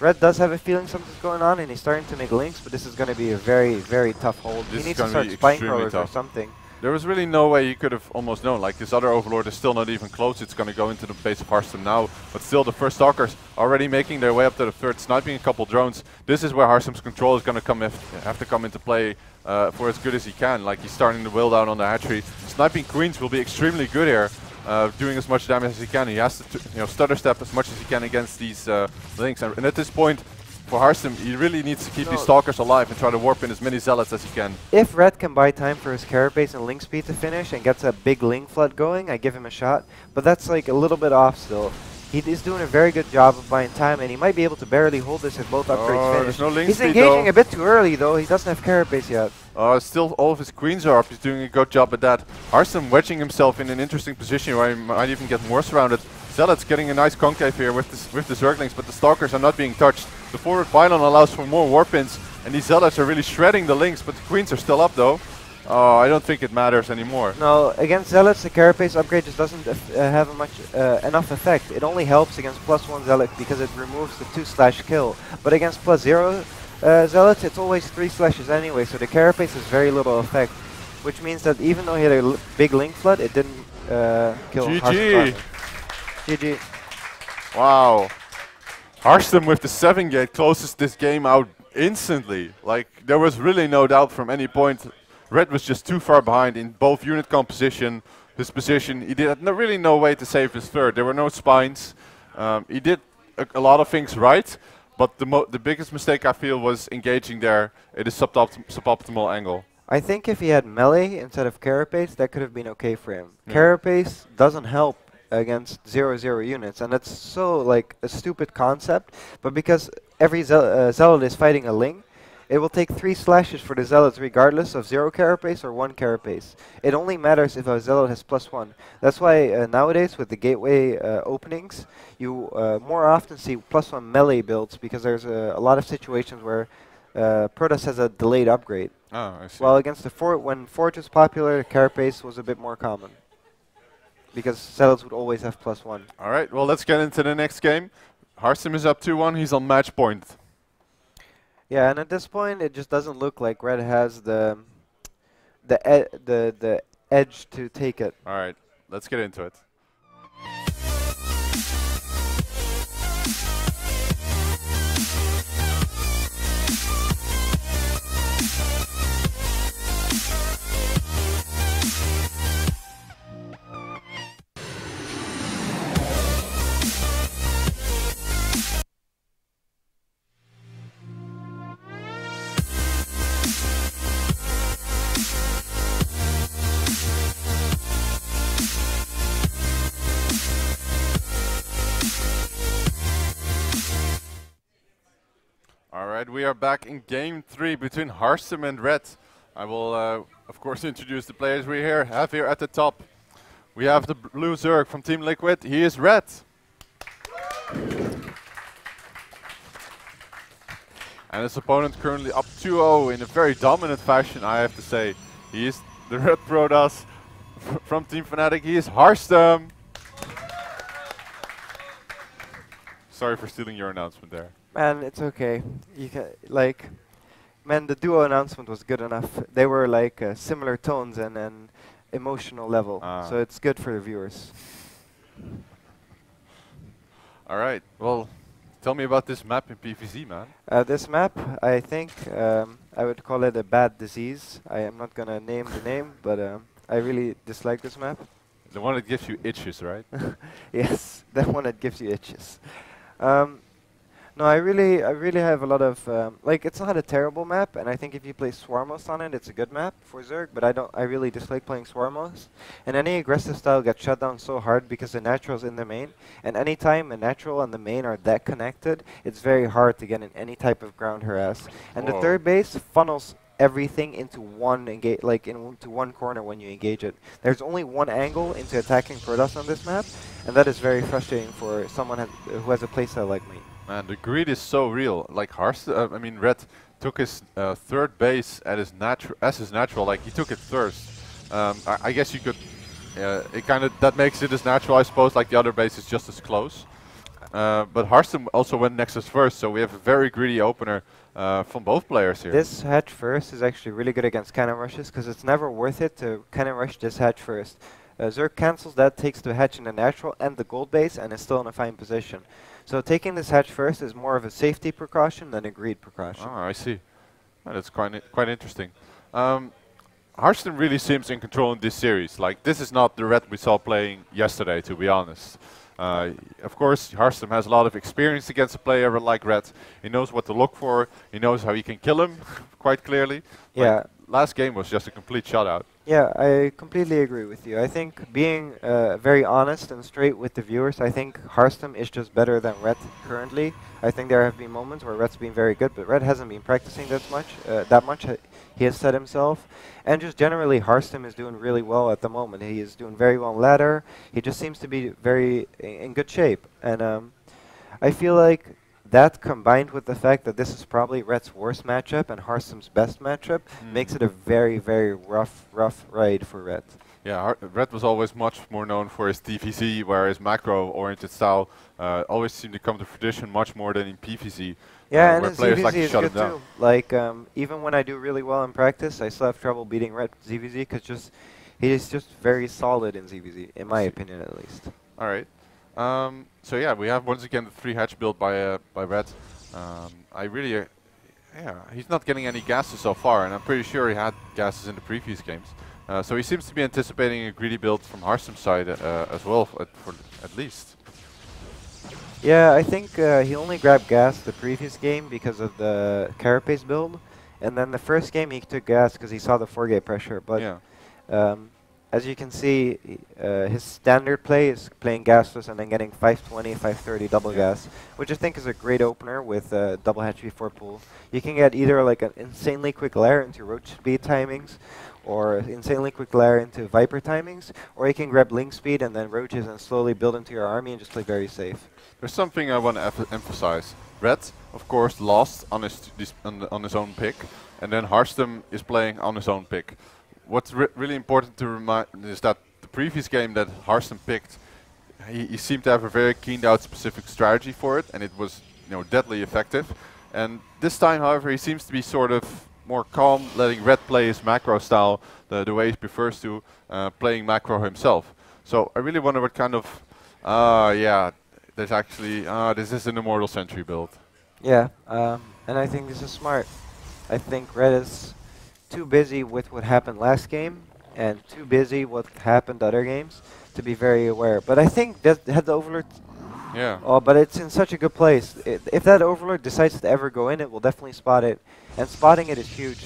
Ret does have a feeling something's going on, and he's starting to make lings. But this is going to be a very, very tough hold. This he needs to start spine crawlers or something. There was really no way you could have almost known. Like, this other Overlord is still not even close. It's going to go into the base of Harstem now. But still, the first Stalkers already making their way up to the third, sniping a couple drones. This is where Harstem's control is going to come have to come into play uh, for as good as he can. Like, he's starting to will down on the hatchery. Sniping Queens will be extremely good here. Uh, doing as much damage as he can. He has to, you know, stutter step as much as he can against these uh, lings. And at this point, for Harstem, he really needs to keep No. these stalkers alive and try to warp in as many zealots as he can. If Ret can buy time for his carapace and ling speed to finish and gets a big ling flood going, I give him a shot. But that's like a little bit off still. He is doing a very good job of buying time, and he might be able to barely hold this if both upgrades Oh, finish. no ling He's engaging though. a bit too early though. He doesn't have carapace yet. Uh, still, all of his queens are up. He's doing a good job at that. Harstem wedging himself in an interesting position where he might even get more surrounded. Zealot's getting a nice concave here with, this, with the Zerglings, but the Stalkers are not being touched. The forward pylon allows for more warpins, and these Zealots are really shredding the lings, but the queens are still up though. Uh, I don't think it matters anymore. No, against Zealots, the Carapace upgrade just doesn't uh, have much uh, enough effect. It only helps against plus one Zealot because it removes the two slash kill. But against plus zero uh, Zealots, it's always three slashes anyway, so the Carapace has very little effect. Which means that even though he had a big Ling Flood, it didn't uh, kill GG. GG. Wow. Harstem with the 7 gate closes this game out instantly. Like, there was really no doubt from any point. Ret was just too far behind in both unit composition, his position. He did had no, really no way to save his third. There were no spines. Um, he did a, a lot of things right, but the, mo the biggest mistake I feel was engaging there at a suboptim suboptimal angle. I think if he had melee instead of Carapace, that could have been okay for him. Yeah. Carapace doesn't help against zero zero units, and that's so like a stupid concept. But because every Zel uh, zealot is fighting a Ling, it will take three slashes for the zealots regardless of zero Carapace or one Carapace. It only matters if a zealot has plus one. That's why uh, nowadays with the gateway uh, openings, you uh, more often see plus one melee builds because there's a lot of situations where uh, Protoss has a delayed upgrade. Oh, I see. Well, against the fort, when Forge was popular, Carapace was a bit more common. Because Zealots would always have plus one. All right, well, let's get into the next game. Harstem is up 2-1. He's on match point. Yeah, and at this point, it just doesn't look like Ret has the the e- the the edge to take it. All right, let's get into it. Right, we are back in game three between Harstem and Ret. I will, uh, of course, (laughs) introduce the players we here have here at the top. We have the blue Zerg from Team Liquid. He is Ret. And his opponent currently up 2-0 in a very dominant fashion, I have to say. He is the (laughs) Red Protoss from Team Fnatic. He is Harstem. Sorry for stealing your announcement there. Man, it's okay. You can like, man, the duo announcement was good enough. They were like uh, similar tones and and emotional level, Ah. so it's good for the viewers. All right. Well, tell me about this map in PVZ, man. Uh, this map, I think um, I would call it a bad disease. I am not gonna name the name, but um, I really dislike this map. The one that gives you itches, right? (laughs) yes, (laughs) that one that gives you itches. Um, No, I really, I really have a lot of um, like. It's not a terrible map, and I think if you play Swarmos on it, it's a good map for Zerg. But I don't, I really dislike playing Swarmos. And any aggressive style gets shut down so hard because the natural's in the main. And anytime a natural and the main are that connected, it's very hard to get in any type of ground harass. And Whoa. the third base funnels everything into one engage, like into one corner when you engage it. There's only one angle into attacking Protoss on this map, and that is very frustrating for someone who has a playstyle like me. Man, the greed is so real. Like Harst, uh, I mean, Ret took his uh, third base at his natural, as his natural. Like he took it first. Um, I, I, guess you could. Uh, it kind of that makes it as natural, I suppose. Like the other base is just as close. Uh, but Harstem also went Nexus first, so we have a very greedy opener uh, from both players here. This hatch first is actually really good against cannon rushes because it's never worth it to cannon rush this hatch first. Uh, cancels that, takes the hatch in the natural and the gold base, and is still in a fine position. So taking this hatch first is more of a safety precaution than a greed precaution. Oh, I see. Oh, that's quite quite interesting. Um, Harstem really seems in control in this series. Like this is not the Ret we saw playing yesterday, to be honest. Uh, of course, Harstem has a lot of experience against a player like Ret. He knows what to look for. He knows how he can kill him, (laughs) quite clearly. Yeah. Last game was just a complete shutout. Yeah, I completely agree with you. I think being uh, very honest and straight with the viewers, I think Harstem is just better than Ret currently. I think there have been moments where Ret's been very good, but Ret hasn't been practicing that much. Uh, that much, he has said himself. And just generally, Harstem is doing really well at the moment. He is doing very well ladder. He just seems to be very in good shape. And um, I feel like that combined with the fact that this is probably Ret's worst matchup and Harstem's best matchup mm. makes it a very, very rough, rough ride for Ret. Yeah, Ret was always much more known for his ZVZ, where his macro-oriented style uh, always seemed to come to fruition much more than in PVZ. Yeah, uh, and his players ZVZ like is shut good too. Like, um, even when I do really well in practice, I still have trouble beating Ret ZVZ because just he is just very solid in ZVZ, in my opinion at least. All right. Um, so yeah, we have once again the three hatch built by uh, by Ret. Um, I really, uh, yeah, he's not getting any gases so far, and I'm pretty sure he had gases in the previous games. Uh, so he seems to be anticipating a greedy build from Harstem's side uh, as well, at, for at least. Yeah, I think uh, he only grabbed gas the previous game because of the Carapace build, and then the first game he took gas because he saw the 4-gate pressure. But yeah. um, as you can see, uh, his standard play is playing gasless and then getting 520, 530 double gas, which I think is a great opener with uh, double hatch before pool. You can get either like an insanely quick lair into roach speed timings, or insanely quick lair into viper timings, or you can grab ling speed and then roaches and slowly build into your army and just play very safe. There's something I want to emphasize. Ret, of course, lost on his on, on his own pick, and then Harstem is playing on his own pick what's re really important to remind is that the previous game that Harstem picked, he, he, seemed to have a very keened out specific strategy for it, and it was you know deadly effective. And this time, however, he seems to be sort of more calm, letting Ret play his macro style, the, the way he prefers to, uh, playing macro himself. So I really wonder what kind of, uh, yeah, there's actually, uh, this is an Immortal Sentry build. Yeah, um, and I think this is smart. I think Ret is too busy with what happened last game and too busy what happened other games to be very aware. But I think that had the Overlord. Yeah. Oh, but it's in such a good place. If that Overlord decides to ever go in, it will definitely spot it, and spotting it is huge.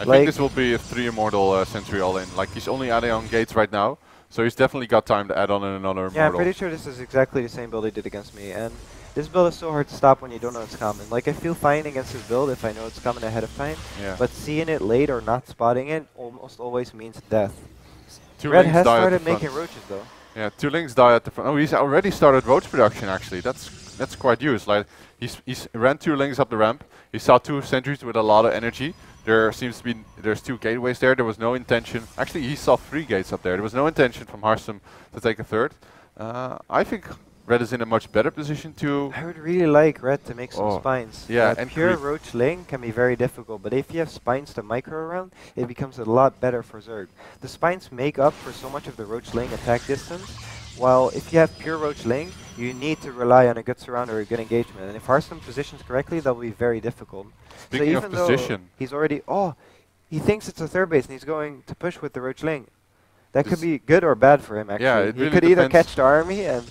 I like think this will be a three immortal uh, Sentry all in. Like he's only adding on gates right now, so he's definitely got time to add on another yeah, I'm pretty sure this is exactly the same build he did against me, and this build is so hard to stop when you don't know it's coming. Like, I feel fine against this build if I know it's coming ahead of time. Yeah. But seeing it late or not spotting it almost always means death. Two Ret has started making roaches, though. Yeah, two lings die at the front. Oh, he's already started roach production, actually. That's that's quite used. Like, he's, he's ran two lings up the ramp. He saw two sentries with a lot of energy. There seems to be, there's two gateways there. There was no intention. Actually, he saw three gates up there. There was no intention from Harstem to take a third. Uh, I think Ret is in a much better position to... I would really like Ret to make some oh. spines. Yeah, uh, and pure Roach Ling can be very difficult, but if you have spines to micro around, it becomes a lot better for Zerg. The spines make up for so much of the Roach Ling attack distance, while if you have pure Roach Ling, you need to rely on a good surround or a good engagement. And if Harstem positions correctly, that will be very difficult. Speaking so even of position... he's already... Oh, he thinks it's a third base and he's going to push with the Roach Ling. That could be good or bad for him, actually. Yeah, he could either catch the army and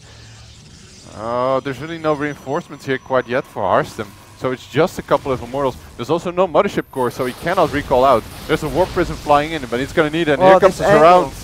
Uh, there's really no reinforcements here quite yet for Harstem. So it's just a couple of Immortals. There's also no Mothership Core, so he cannot recall out. There's a Warp Prism flying in, but he's going to need it. And Oh, here comes the surround. Oh,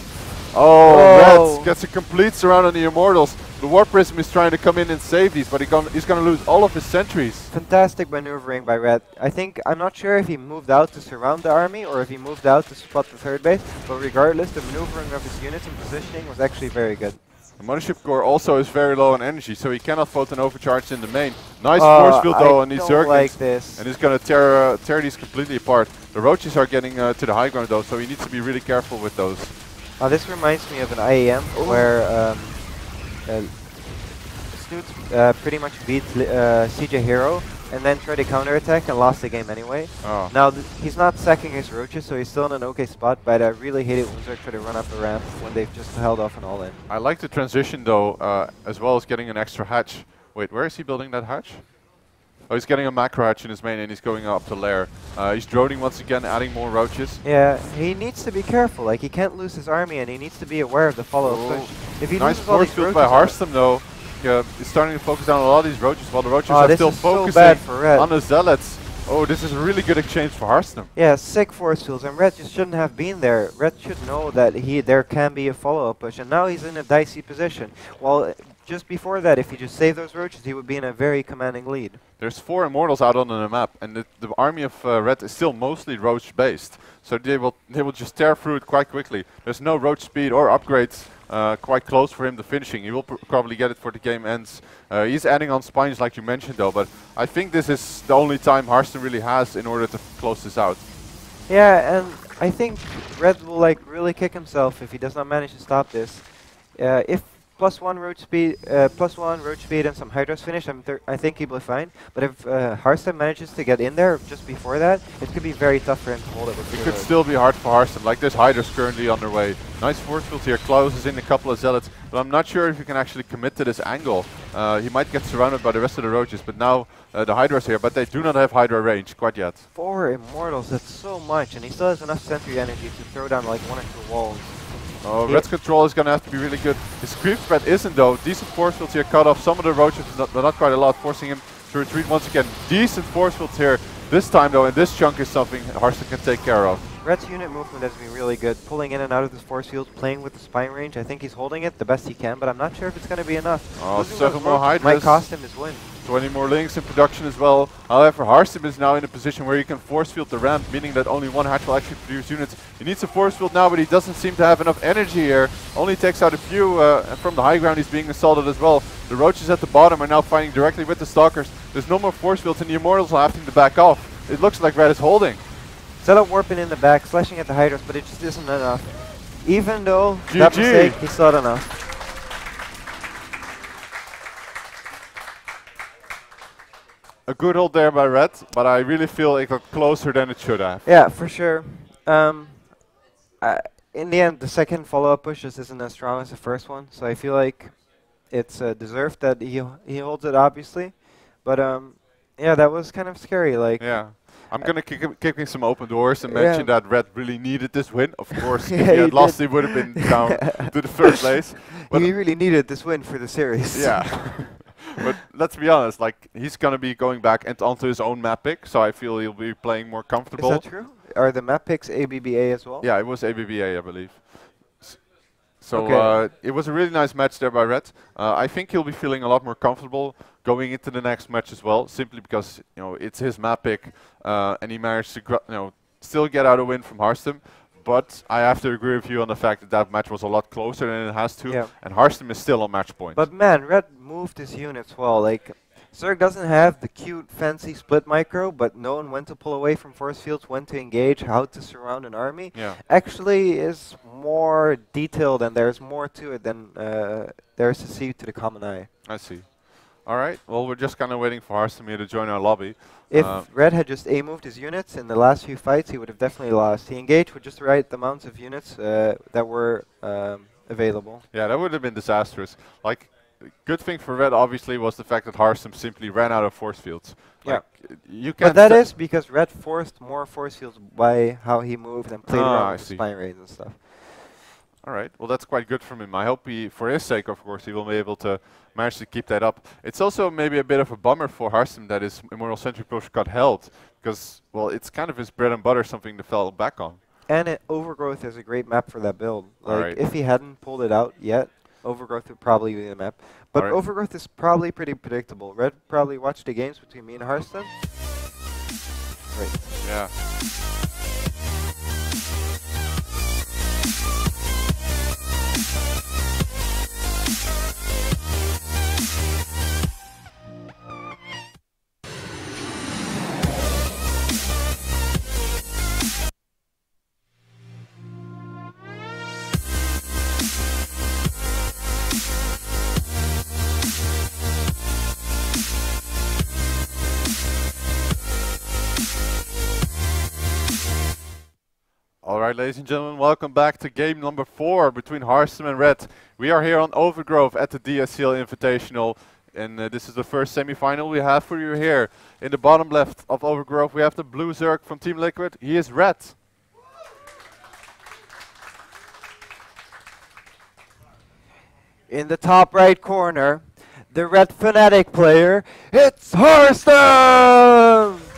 Oh. Ret gets a complete surround on the Immortals. The Warp Prism is trying to come in and save these, but he gon he's going to lose all of his sentries. Fantastic maneuvering by Ret. I think, I'm not sure if he moved out to surround the army or if he moved out to spot the third base, but regardless, the maneuvering of his units and positioning was actually very good. The Mothership Core also is very low on energy, so he cannot photon overcharge in the main. Nice Uh, force field though I on these Zerglings. like this. And he's going to tear uh, tear these completely apart. The roaches are getting uh, to the high ground though, so he needs to be really careful with those. Uh, this reminds me of an IEM where um, uh, Snute uh, pretty much beat uh, CJ Hero and then tried to counterattack and lost the game anyway. Oh. Now th he's not sacking his roaches, so he's still in an okay spot. But I really hate it when Zerg try to run up the ramp when they've just held off an all in. I like the transition though, uh, as well as getting an extra hatch. Wait, where is he building that hatch? Oh, he's getting a macro hatch in his main and he's going up to lair. Uh, he's droning once again, adding more roaches. Yeah, he needs to be careful. Like he can't lose his army, and he needs to be aware of the follow-up Oh. push. If he Nice loses all force these field by Harstem though. Yeah, he's starting to focus down a lot of these roaches while the roaches Oh, are still is so focusing Ret. on the zealots. Oh, this is a really good exchange for Harstem. Yeah, sick force fields, and Ret just shouldn't have been there. Ret should know that he there can be a follow-up push, and now he's in a dicey position. Well, uh, just before that, if he just saved those roaches, he would be in a very commanding lead. There's four immortals out on the map, and the, the army of uh, Ret is still mostly roach based. So they will they will just tear through it quite quickly. There's no roach speed or upgrades uh, quite close for him to finishing. He will pr probably get it for the game ends. Uh, he's adding on spines like you mentioned though, but I think this is the only time Harstem really has in order to close this out. Yeah, and I think Ret will like really kick himself if he does not manage to stop this. Uh, if plus one roach speed, uh, plus one roach speed and some hydras finish, I'm I think he'll be fine. But if uh, Harstem manages to get in there just before that, it could be very tough for him to hold it with It could roaches. still be hard for Harstem. Like this Hydra's currently underway. Nice force field here, Klaus is in a couple of zealots, but I'm not sure if he can actually commit to this angle. Uh, he might get surrounded by the rest of the roaches, but now uh, the Hydra's here, but they do not have Hydra range quite yet. Four immortals, that's so much, and he still has enough sentry energy to throw down like one or two walls. Oh, Yeah. Ret's control is going to have to be really good. His creep spread isn't though. Decent force fields here, cut off some of the roaches, but not quite a lot, forcing him to retreat once again. Decent force fields here. This time though, and this chunk is something Harstem can take care of. Ret's unit movement has been really good, pulling in and out of this force field, playing with the spine range. I think he's holding it the best he can, but I'm not sure if it's going to be enough. Oh, Losing seven more Hydras. might cost him his win. 20 more lings in production as well. However, Harstem is now in a position where he can force field the ramp, meaning that only one hatch will actually produce units. He needs a force field now, but he doesn't seem to have enough energy here. Only takes out a few, uh, and from the high ground he's being assaulted as well. The roaches at the bottom are now fighting directly with the stalkers. There's no more force fields, and the immortals are having to back off. It looks like Ret is holding. Zealot warping in the back, slashing at the Hydras, but it just isn't enough. Even though that GG. mistake, he still had enough. A good hold there by Ret, but I really feel it got closer than it should have. Yeah, for sure. Um, I, in the end, the second follow-up push just isn't as strong as the first one, so I feel like it's uh, deserved that he he holds it, obviously. But um, yeah, that was kind of scary. Like, Yeah. I'm gonna kick him, kicking some open doors and Yeah. mention that Ret really needed this win. Of (laughs) course, if Yeah, he he had lost, he would have been (laughs) down to the third place. But he really needed this win for the series. yeah. (laughs) but let's be honest, like he's gonna be going back and onto his own map pick, so I feel he'll be playing more comfortable. Is that true? Are the map picks ABBA as well? Yeah, it was ABBA, I believe. So Okay. uh, it was a really nice match there by Ret. Uh, I think he'll be feeling a lot more comfortable going into the next match as well, simply because you know it's his map pick, uh, and he managed to you know still get out a win from Harstem. But I have to agree with you on the fact that that match was a lot closer than it has to, Yeah. and Harstem is still on match point. But man, Ret moved his units well. Like, Zerg doesn't have the cute, fancy split micro, but knowing when to pull away from force fields, when to engage, how to surround an army, yeah. actually is more detailed and there's more to it than uh, there is to see to the common eye. I see. All right. Well, we're just kind of waiting for Harstem here to join our lobby. If Uh, Ret had just A moved his units in the last few fights, he would have definitely lost. He engaged with just the right amounts of units uh, that were um, available. Yeah, that would have been disastrous. Like, good thing for Ret obviously was the fact that Harstem simply ran out of force fields. Yeah. Like, uh, you can't. But that sta- is because Ret forced more force fields by how he moved and played Ah, I around with the see. spine raids and stuff. All right. Well, that's quite good from him. I hope he, for his sake, of course, he will be able to manage to keep that up. It's also maybe a bit of a bummer for Harstem that his Immortal Sentry push got held because, well, it's kind of his bread and butter, something to fall back on. And it, Overgrowth is a great map for that build. Like, Alright. if he hadn't pulled it out yet, Overgrowth would probably be the map. But Alright. Overgrowth is probably pretty predictable. Ret probably watched the games between me and Harstem. Great. Yeah. Right, ladies and gentlemen, welcome back to game number four between Harstem and Ret. We are here on Overgrowth at the DSCL Invitational, and uh, this is the first semi-final we have for you here. In the bottom left of Overgrowth, we have the blue Zerg from Team Liquid. He is Ret. In the top right corner, the Red Fnatic player, it's Harstem!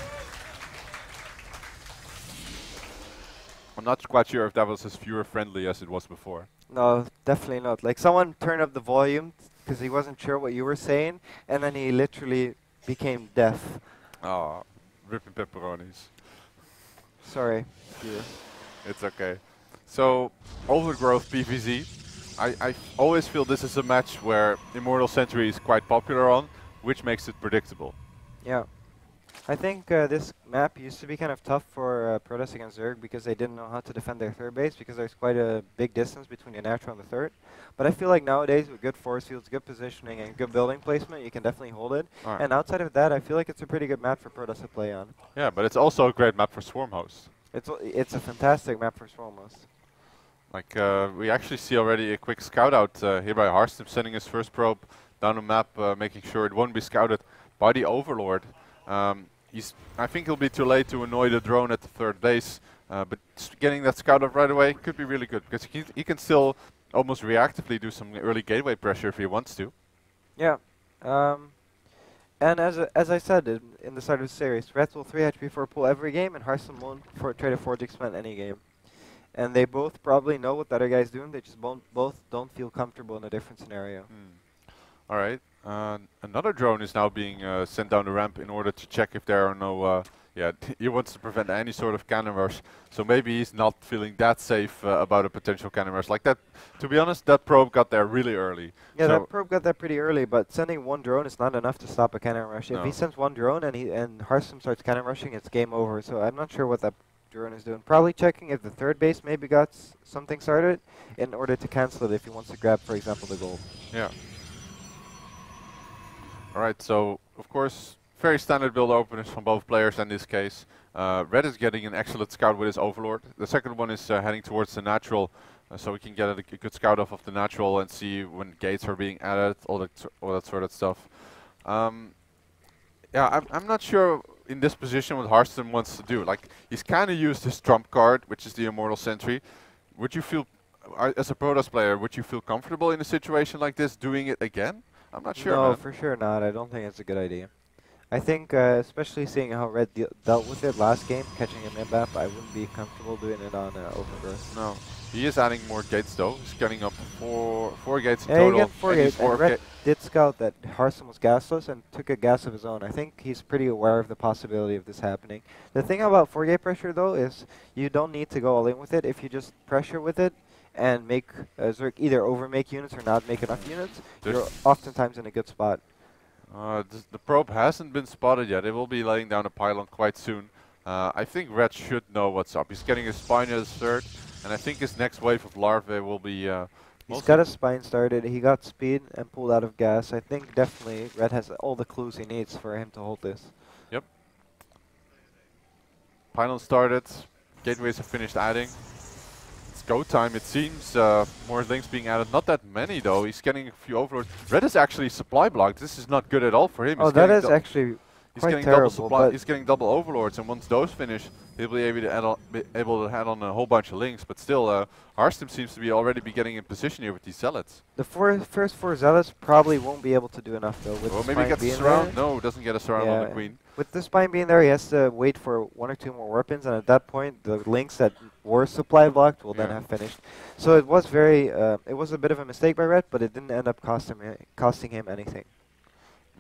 I'm not quite sure if that was as viewer friendly as it was before. No, definitely not. Like someone turned up the volume because he wasn't sure what you were saying, and then he literally became deaf. Oh, ripping pepperonis. Sorry. viewer. It's okay. So, Overgrowth PVZ. I, I always feel this is a match where Immortal Sentry is quite popular on, which makes it predictable. Yeah. I think uh, this map used to be kind of tough for uh, Protoss against Zerg because they didn't know how to defend their third base because there's quite a big distance between the natural and the third. But I feel like nowadays with good force fields, good positioning, and good building placement, you can definitely hold it. Alright. And outside of that, I feel like it's a pretty good map for Protoss to play on. Yeah, but it's also a great map for Swarm Host. It's a- it's a fantastic map for Swarm Host. Like, uh, we actually see already a quick scout out uh, here by Harstem sending his first probe down the map, uh, making sure it won't be scouted by the Overlord. Um, I think it'll be too late to annoy the drone at the third base, uh, but getting that scout up right away could be really good because he, he can still almost reactively do some early gateway pressure if he wants to. Yeah. Um, and as a, as I said in, in the start of the series, Reds will 3 HP for pull every game, and Harstem won't for try to forge expand any game. And they both probably know what the other guy's doing. They just both don't feel comfortable in a different scenario. All right. Uh, another drone is now being uh, sent down the ramp in order to check if there are no. Uh, yeah, (laughs) he wants to prevent any sort of cannon rush. So maybe he's not feeling that safe uh, about a potential cannon rush. Like that. To be honest, that probe got there really early. Yeah, so that probe got there pretty early, but sending one drone is not enough to stop a cannon rush. If he sends one drone and he and Harstem starts cannon rushing, it's game over. So I'm not sure what that drone is doing. Probably checking if the third base maybe got s- something started in order to cancel it if he wants to grab, for example, the gold. Yeah. All right. So of course, very standard build openers from both players in this case. Uh, Ret is getting an excellent scout with his Overlord. The second one is uh, heading towards the natural, uh, so we can get a, a good scout off of the natural and see when gates are being added, all that, all that sort of stuff. Um, yeah, I'm, I'm not sure in this position what Harstem wants to do. Like he's kind of used his trump card, which is the Immortal Sentry. Would you feel, uh, as a Protoss player, would you feel comfortable in a situation like this doing it again? I'm not sure. no, man. for sure not. I don't think it's a good idea. I think, uh, especially seeing how Ret de- dealt with it last game, catching a mid map, I wouldn't be comfortable doing it on uh, Overgrowth. No, he is adding more gates though. He's getting up four four gates in Yeah, total. got four gates, four Ret ga- did scout that Harstem was gasless and took a gas of his own. I think he's pretty aware of the possibility of this happening. The thing about four gate pressure though is you don't need to go all in with it. If you just pressure with it and make uh, Zerg either overmake units or not make enough units, you're oftentimes in a good spot. Uh, th- the probe hasn't been spotted yet. It will be laying down a pylon quite soon. Uh, I think Ret should know what's up. He's getting his spine at his third, and I think his next wave of larvae will be. Uh, He's got a spine started. He got speed and pulled out of gas. I think definitely Ret has all the clues he needs for him to hold this. Yep. Pylon started. Gateways are finished adding. It's go time. It seems. Uh, more lings being added. Not that many though. He's getting a few overlords. Ret is actually supply blocked. This is not good at all for him. Oh, He's that is actually He's quite getting terrible, double supply. He's getting double overlords, and once those finish, he'll be able to add on, be able to add on a whole bunch of lings. But still, uh, Harstem seems to be already be getting in position here with these zealots. The four, first four zealots probably won't be able to do enough though. With Well, the maybe gets a surround. there. No, doesn't get a surround on the queen. With the spine being there, he has to wait for one or two more weapons, and at that point, the lings that were supply blocked will then have finished. So it was very, uh, it was a bit of a mistake by Ret, but it didn't end up costing him anything.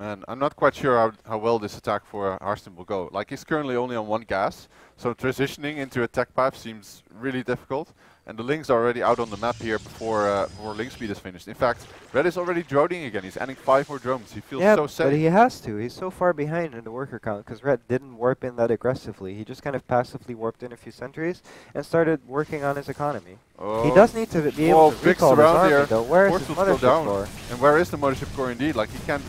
Man, I'm not quite sure how, how well this attack for Harstem will go. Like, he's currently only on one gas, so transitioning into a tech pipe seems really difficult. And the lings are already out on the map here before uh, before ling speed is finished. In fact, Ret is already droning again. He's adding five more drones. He feels yeah, so but he has to. He's so far behind in the worker count because Ret didn't warp in that aggressively. He just kind of passively warped in a few sentries and started working on his economy. Oh, He does need to be able to big recall his army here. though. Where is his Force will go mothership down. core? And where is the mothership core indeed? Like, he can't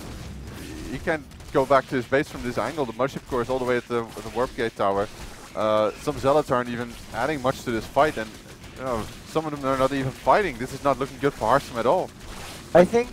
he can't go back to his base from this angle. The mothership core is all the way at the, the warp gate tower. Uh, some zealots aren't even adding much to this fight, and you know, some of them are not even fighting. This is not looking good for Harstem at all. I think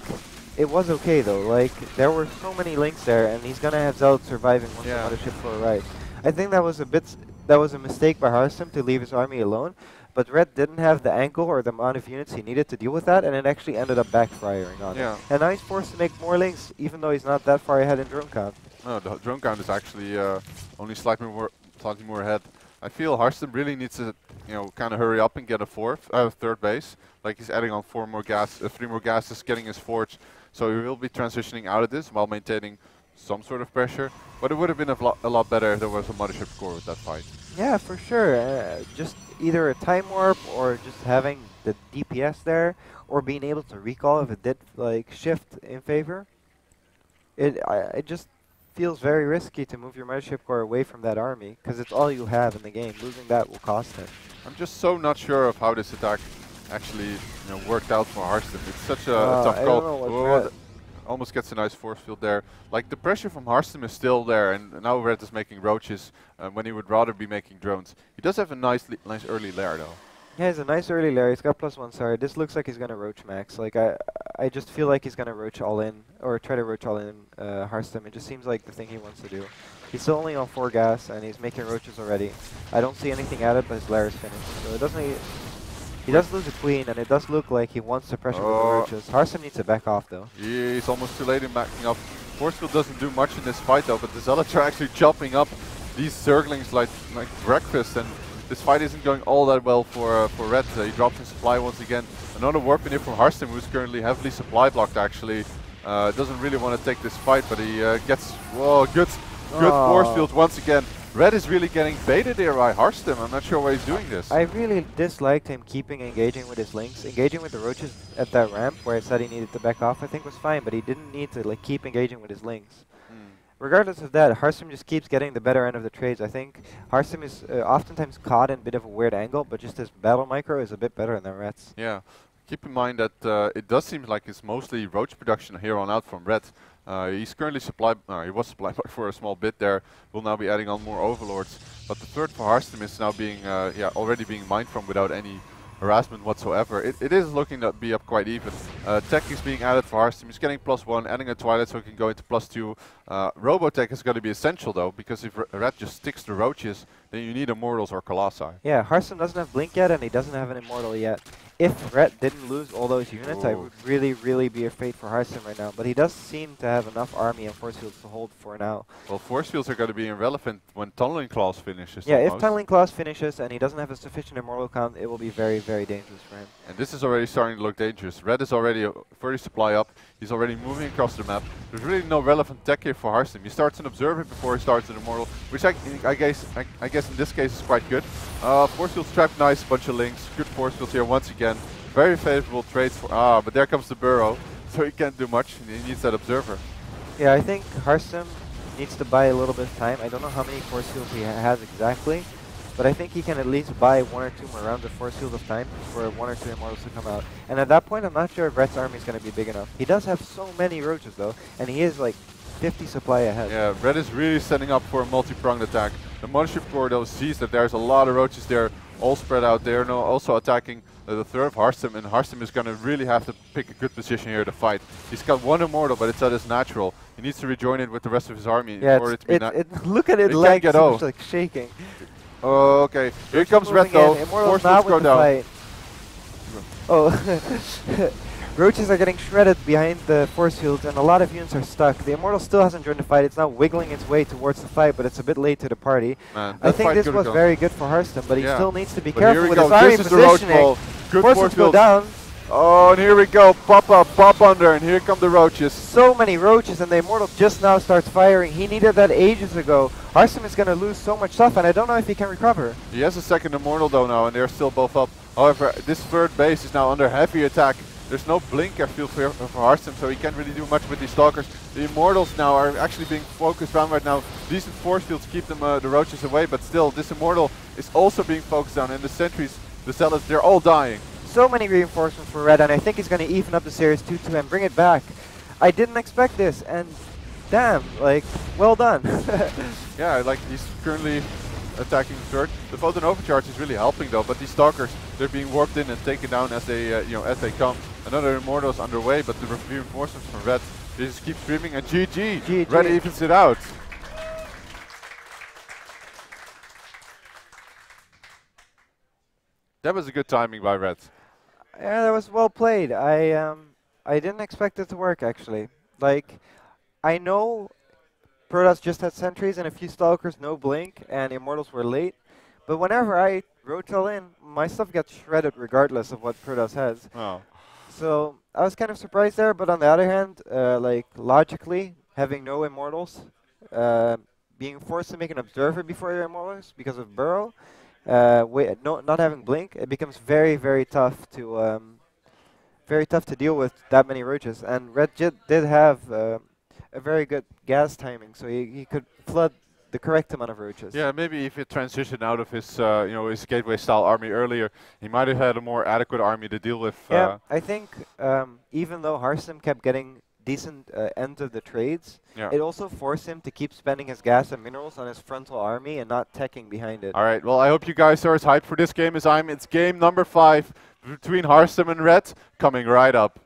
it was okay though. Like there were so many lings there, and he's gonna have Zealot surviving once Yeah. the mothership core arrives. I think that was a bit. That was a mistake by Harstem to leave his army alone. But Ret didn't have the angle or the amount of units he needed to deal with that, and it actually ended up backfiring on Yeah. him. And now he's forced to make more lings, even though he's not that far ahead in drone count. No, the drone count is actually uh, only slightly more, slightly more ahead. I feel Harstem really needs to, you know, kind of hurry up and get a fourth, uh, third base. Like he's adding on four more gas, uh, three more gases, getting his forge. So he will be transitioning out of this while maintaining some sort of pressure. But it would have been a, a lot better if there was a mothership core with that fight. Yeah, for sure. Uh, just either a time warp or just having the DPS there, or being able to recall if it did like shift in favor. It I, it just feels very risky to move your mothership core away from that army because it's all you have in the game. Losing that will cost it. I'm just so not sure of how this attack actually you know, worked out for Harstem. It's such a, Uh, a tough I call. Almost gets a nice force field there. Like the pressure from Harstem is still there, and now Ret is making roaches uh, when he would rather be making drones. He does have a nice, nice early lair though. Yeah, he's a nice early lair. He's got plus one sorry. This looks like he's gonna roach max. Like I, I just feel like he's gonna roach all in or try to roach all in uh, Harstem. It just seems like the thing he wants to do. He's still only on four gas and he's making roaches already. I don't see anything added, but his lair is finished. So it doesn't. He, does lose a queen, and it does look like he wants to pressure Oh. with the roaches. Harstem needs to back off though. Yeah, He's almost too late in backing up. Force field doesn't do much in this fight though, but the Zealots are actually chopping up these zerglings like like breakfast, and this fight isn't going all that well for uh, for Ret. Uh, he drops his supply once again. Another warp in here from Harstem, who's currently heavily supply blocked actually. Uh, doesn't really want to take this fight, but he uh, gets whoa good good force Oh. field once again. Ret is really getting baited here by Harstem. I'm not sure why he's doing this. I really disliked him keeping engaging with his lings. Engaging with the roaches at that ramp where I said he needed to back off, I think was fine, but he didn't need to like keep engaging with his lings. Hmm. Regardless of that, Harstem just keeps getting the better end of the trades. I think Harstem is uh, oftentimes caught in a bit of a weird angle, but just his battle micro is a bit better than Ret's. Yeah. Keep in mind that uh, it does seem like it's mostly roach production here on out from Ret. Uh, he's currently supplied, uh, he was supplied (laughs) for a small bit there, will now be adding on more overlords. But the third for Harstem is now being, uh, yeah, already being mined from without any harassment whatsoever. It, it is looking to be up quite even. Uh, tech is being added for Harstem, he's getting plus one, adding a Twilight so he can go into plus two. Uh, Robotech is going to be essential though, because if Ret just sticks to roaches, then you need Immortals or Colossi. Yeah, Harstem doesn't have Blink yet, and he doesn't have an Immortal yet. If Ret didn't lose all those units, I would really, really be afraid for Harstem right now. But he does seem to have enough army and force fields to hold for now. Well, force fields are going to be irrelevant when Tunneling Claws finishes. Yeah, if almost. Tunneling Claws finishes and he doesn't have a sufficient Immortal count, it will be very, very dangerous for him. And this is already starting to look dangerous. Ret is already a furry supply up. He's already moving across the map. There's really no relevant tech here for Harstem. He starts an observer before he starts an immortal, which I, I guess I, I guess in this case is quite good. Uh, force field trap, nice bunch of lings. Good force fields here once again. Very favorable trades for ah, but there comes the burrow, (laughs) so he can't do much. He needs that observer. Yeah, I think Harstem needs to buy a little bit of time. I don't know how many force fields he has exactly, but I think he can at least buy one or two more rounds of force field of time for one or two immortals to come out. And at that point, I'm not sure if Ret's army is going to be big enough. He does have so many roaches though, and he is like 50 supply ahead. Yeah, Ret is really setting up for a multi-pronged attack. The Core though sees that there's a lot of roaches there, all spread out there, now also attacking uh, the third of Harstem, and Harstem is going to really have to pick a good position here to fight. He's got one Immortal, but it's at his natural. He needs to rejoin it with the rest of his army Yeah, it it's, to be it, it, look at it, It like it's like shaking. Oh, okay. Here comes Ret though. Immortals Force not with go down. fight. Oh, (laughs) roaches are getting shredded behind the force fields, and a lot of units are stuck. The Immortal still hasn't joined the fight. It's now wiggling its way towards the fight, but it's a bit late to the party. Man, I think this was gone. very good for Harstem, but he Yeah. still needs to be But careful with go. his army This the roach positioning. Good force go field. down. Oh, and here we go. Pop up, pop under, and here come the roaches. So many roaches, and the Immortal just now starts firing. He needed that ages ago. Harstem is going to lose so much stuff, and I don't know if he can recover. He has a second immortal though now, and they're still both up. However, this third base is now under heavy attack. There's no blink, I feel, for, for Harstem, so he can't really do much with these stalkers. The immortals now are actually being focused on right now. Decent force fields keep them uh, the roaches away, but still, this immortal is also being focused on, and the sentries, the zealots, they're all dying. So many reinforcements for Ret, and I think he's going to even up the series 2-2 and bring it back. I didn't expect this, and damn, like, well done. (laughs) Yeah, like he's currently attacking third. The photon overcharge is really helping though, but these stalkers, they're being warped in and taken down as they, uh, you know, as they come. Another immortal is underway, but the reinforcements from Ret, they just keep streaming and GG. GG. Ret evens it out. That was a good timing by Ret. yeah, that was well played. I um, I didn't expect it to work actually. Like, I know Protoss just had sentries and a few stalkers, no blink, and Immortals were late. But whenever I rotel in, my stuff gets shredded regardless of what Protoss has. Oh. So I was kind of surprised there, but on the other hand, uh, like logically, having no immortals, uh, being forced to make an observer before your immortals because of burrow, uh, no, not having blink, it becomes very very tough to um, very tough to deal with that many roaches. And Ret did have uh, a very good gas timing, so he, he could flood the correct amount of roaches. Yeah, maybe if he transitioned out of his, uh, you know, his gateway style army earlier, he might have had a more adequate army to deal with. Yeah, Uh, I think um, even though Harstem kept getting decent uh, ends of the trades, yeah. it also forced him to keep spending his gas and minerals on his frontal army and not teching behind it. All right. Well, I hope you guys are as hyped for this game as I'm. It's game number five between Harstem and Ret, coming right up.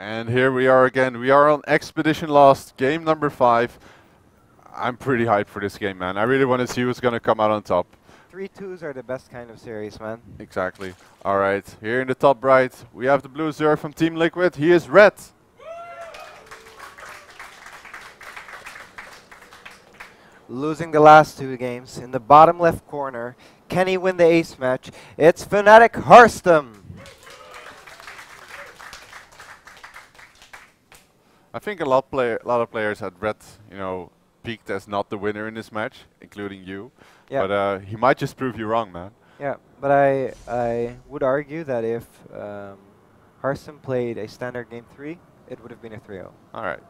And here we are again. We are on Expedition Lost, game number five. I'm pretty hyped for this game, man. I really want to see who's going to come out on top. Three twos are the best kind of series, man. Exactly. All right. Here in the top right, we have the blue Zerg from Team Liquid. He is Ret. Losing the last two games in the bottom left corner. Can he win the ace match? It's Fnatic Harstem. I think a lot player, a lot of players had Ret, you know, peaked as not the winner in this match, including you. Yeah. But uh, he might just prove you wrong, man. Yeah, but I I would argue that if um, Harstem played a standard game three, it would have been a 3-0. All right.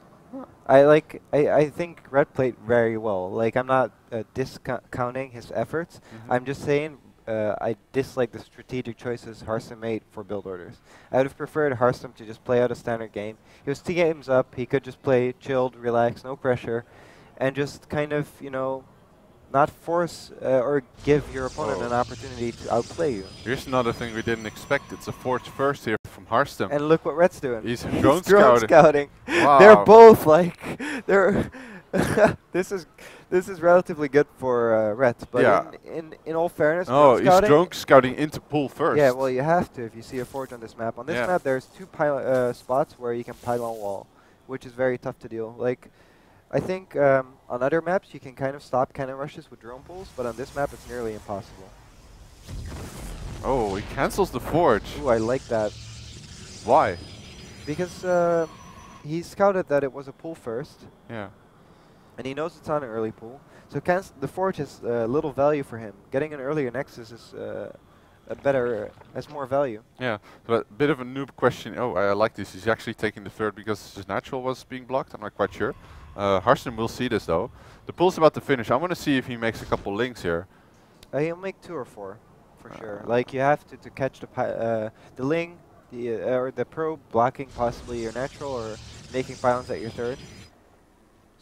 I like I, I think Ret played very well. Like I'm not uh, discounting his efforts. Mhm. I'm just saying uh, I dislike the strategic choices Harstem made for build orders. I would have preferred Harstem to just play out a standard game. He was two games up. He could just play chilled, relaxed, no pressure, and just kind of you know not force uh, or give your opponent Oh. an opportunity to outplay you. Here's another thing we didn't expect. It's a Forge first here from Harstem. And look what Ret's doing. He's (laughs) He's drone drone scouting. scouting. (laughs) They're both like (laughs) they're. this is this is relatively good for uh, but Yeah. in, in in all fairness, Oh, drone he's drone scouting into pool first. Yeah, well, you have to if you see a forge on this map. On this Yeah. map, there's two uh, spots where you can pylon wall, which is very tough to deal. Like, I think um, on other maps you can kind of stop cannon rushes with drone pulls, but on this map it's nearly impossible. Oh, he cancels the Forge. Ooh, I like that Why? because uh, he scouted that it was a pool first, Yeah. And he knows it's on an early pool. So the forge has uh, little value for him. Getting an earlier nexus is uh, a better, has more value. Yeah, but a bit of a noob question. Oh, I like this. He's actually taking the third because his natural was being blocked. I'm not quite sure. Uh, Harstem will see this though. The pool's about to finish. I want to see if he makes a couple lings here. Uh, he'll make two or four, for sure. Uh, Like you have to to catch the uh, the ling, the uh, or the probe blocking possibly your natural or making pylons at your third.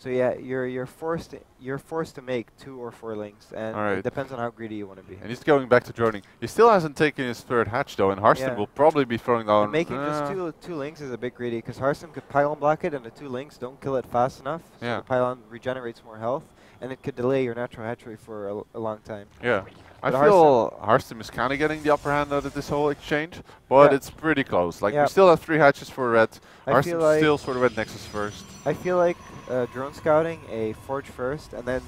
So yeah, you're you're forced to, you're forced to make two or four lings, and Alright. it depends on how greedy you want to be. And he's going back to droning. He still hasn't taken his third hatch though, and Harstem Yeah. will probably be throwing down. And making uh, just two two lings is a bit greedy because Harstem could pylon block it, and the two lings don't kill it fast enough. So Yeah. the pylon regenerates more health, and it could delay your natural hatchery for a long time. Yeah. I But feel Harstem is kind of getting the upper hand out of this whole exchange, but Yeah. it's pretty close. Like Yeah. we still have three hatches for Ret. I like still sort of at Nexus first. I feel like uh, drone scouting a forge first and then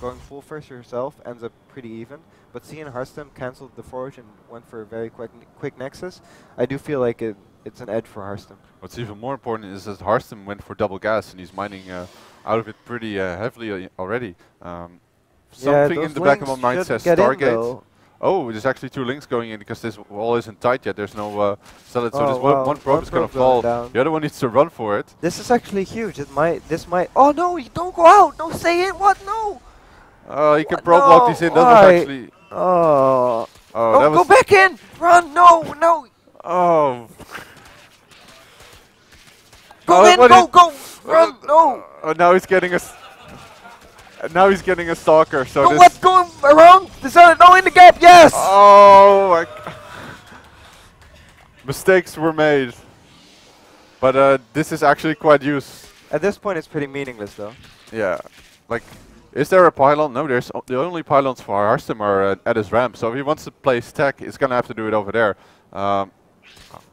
going full first yourself ends up pretty even. But seeing Harstem canceled the forge and went for a very quick quick nexus, I do feel like it it's an edge for Harstem. What's even more important is that Harstem went for double gas and he's mining uh, out of it pretty uh, heavily uh, already. Um, something in the back of my mind says Stargate. Oh, there's actually two lings going in because this wall isn't tight yet. There's no uh, solid, so Oh, this one, wow. one probe One is going to fall. down. The other one needs to run for it. This is actually huge. It might this might Oh no, you don't go out. Don't say it. What? No. Uh, he can probe block No, these in. That was actually. Oh. Oh, oh, that go back in. Run. No, no. Oh. Go Oh, in. Go, go. Run. No. Oh, now he's getting a. Now he's getting a stalker. So Go what? Going around. There's a no in the gap. Yes. Oh, my mistakes were made. But uh, this is actually quite used. At this point, it's pretty meaningless, though. Yeah, like, is there a pylon? No, there's o- the only pylons for Harstem are uh, at his ramp. So if he wants to place tech, he's gonna have to do it over there. Um,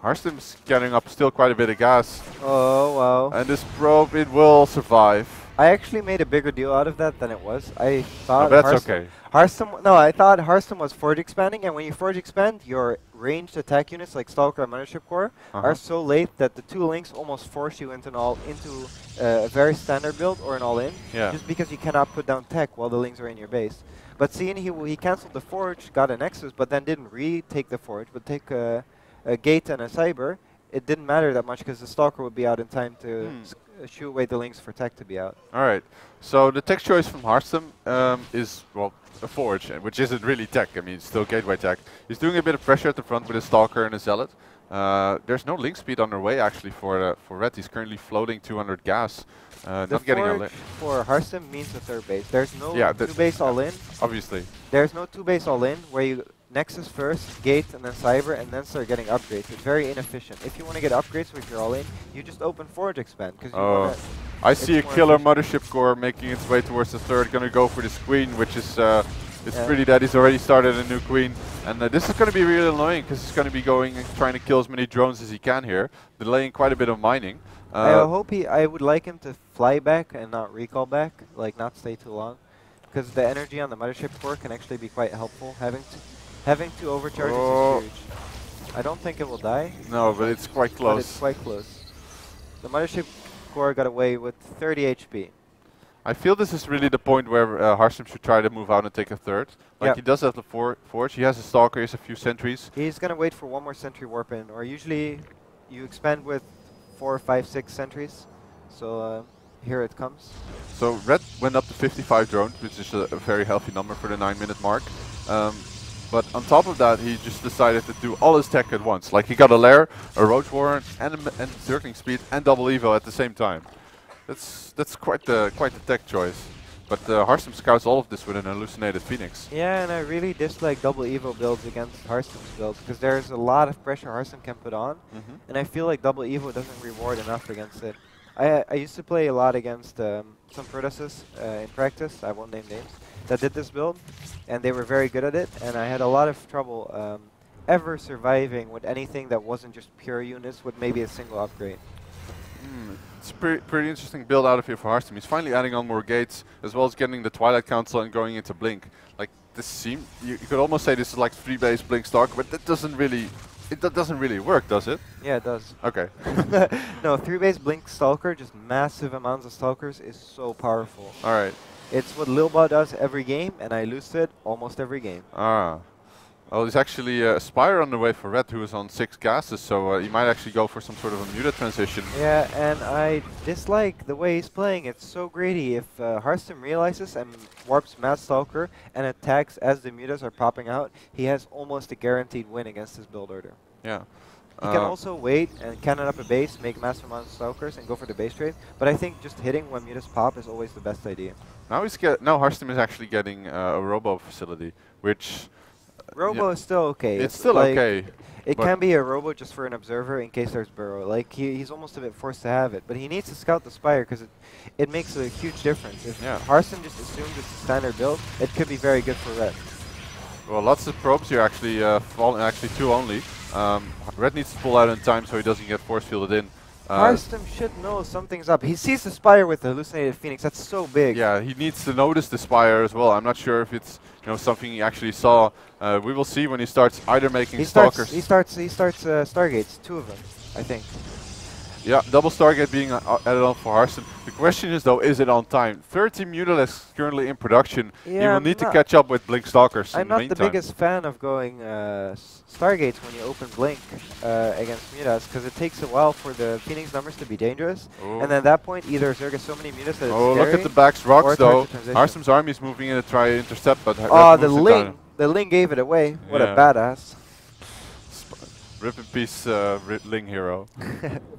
Harstem's getting up still quite a bit of gas, Oh wow! and this probe it will survive. I actually made a bigger deal out of that than it was. I thought Oh, that's Harstem- okay. Harstem, no, I thought Harstem was forge expanding, and when you forge expand, your ranged attack units like Stalker and Mothership Core Uh-huh. are so late that the two lings almost force you into an all into uh, a very standard build or an all-in, Yeah. just because you cannot put down tech while the lings are in your base. But seeing he he canceled the forge, got a nexus, but then didn't retake the forge, but take a, a gate and a cyber. It didn't matter that much because the stalker would be out in time to Hmm. Uh, shoot away the lings for tech to be out. All right. So the tech choice from Harstem um, is well a forge, uh, which isn't really tech. I mean, it's still gateway tech. He's doing a bit of pressure at the front with a stalker and a zealot. Uh, there's no ling speed on their way actually for uh, for Ret. He's currently floating 200 gas, uh, The not getting a link. for Harstem means the third base. There's no Yeah, two base all in. Obviously. There's no two base all in where you Nexus first, Gate, and then Cyber, and then start getting upgrades. It's very inefficient. If you want to get upgrades with your all in, you just open Forge Expand because you Oh. I see a killer efficient. mothership core making its way towards the third. Gonna go for this queen, which is uh, it's Yeah. pretty that He's already started a new queen, and uh, this is gonna be really annoying because he's gonna be going and trying to kill as many drones as he can here, delaying quite a bit of mining. I Uh, hope he. I would like him to fly back and not recall back, like not stay too long, because the energy on the mothership core can actually be quite helpful. Having to, having to overcharge Oh. is huge. I don't think it will die, no, but it's quite but it's close. quite close. The mothership core got away with 30 HP. I feel this is really the point where uh, Harstem should try to move out and take a third. Like Yeah. he does have the for forge. He has a stalker. He has a few sentries. He's gonna wait for one more sentry warp in, or usually you expand with four, five, six sentries. So uh, here it comes. So Ret went up to 55 drones, which is a, a very healthy number for the nine minute mark. Um, but on top of that, he just decided to do all his tech at once. Like he got a lair, a roach warren, and a m- and zergling speed, and double evo at the same time. That's that's quite the quite the tech choice. But uh, Harstem scouts all of this with an hallucinated phoenix. Yeah, and I really dislike double Evo builds against Harstem's builds because there's a lot of pressure Hearthstone can put on, Mm-hmm. and I feel like double Evo doesn't reward enough against it. I I used to play a lot against um, some Protoss uh, in practice. I won't name names that did this build, and they were very good at it. And I had a lot of trouble um, ever surviving with anything that wasn't just pure units with maybe a single upgrade. Mm, it's a pretty, pretty interesting build out of here for Harstem. He's finally adding on more gates, as well as getting the Twilight Council and going into Blink. Like this seem, you, you could almost say this is like three base Blink Stalker, but that doesn't really, it that doesn't really work, does it? Yeah, it does. Okay. (laughs) no, three base blink stalker, just massive amounts of stalkers is so powerful. All right. It's what Lilbow does every game, and I lose it almost every game. Ah. Well, there's actually uh, a Spire on the way for Ret who is on six gases, so uh, he might actually go for some sort of a muted transition. Yeah, and I dislike the way he's playing. It's so greedy. If uh, Harstem realizes and warps Mad Stalker and attacks as the mutas are popping out, he has almost a guaranteed win against his build order. Yeah. He can Uh, also wait and cannon up a base, make Master Mad Stalkers, and go for the base trade. But I think just hitting when mutas pop is always the best idea. Now he's get now Harstem is actually getting uh, a Robo facility, which Robo is still okay. it's still like, okay. It can be a robo just for an observer in case there's burrow. Like he, he's almost a bit forced to have it, but he needs to scout the spire because it, it makes a huge difference. If Yeah. Harstem just assumes it's a standard build, it could be very good for Ret. Well, lots of probes here actually uh, fall. Actually, two only. Um, Ret needs to pull out in time so he doesn't get force fielded in. Uh, Harstem should know something's up. He sees the spire with the hallucinated phoenix. That's so big. Yeah, he needs to notice the spire as well. I'm not sure if it's you know something he actually saw. Uh, we will see when he starts either making He starts. He starts. He starts uh, stargates. Two of them, I think. Yeah, double Stargate being uh, added on for Harstem. The question is though, is it on time? 30 Mutalisks currently in production. Yeah, will need to catch up with Blink Stalkers I'm not the the biggest fan of going uh, stargates when you open blink uh, against mutas because it takes a while for the phoenix numbers to be dangerous. Oh. And then at that point, either Zerg has so many mutas that it's Oh, look at the backs rocks though. to army is moving in to try to intercept, but Oh, the Ling. The Ling gave it away. What a badass. Rip in peace, uh, Ling hero. (laughs)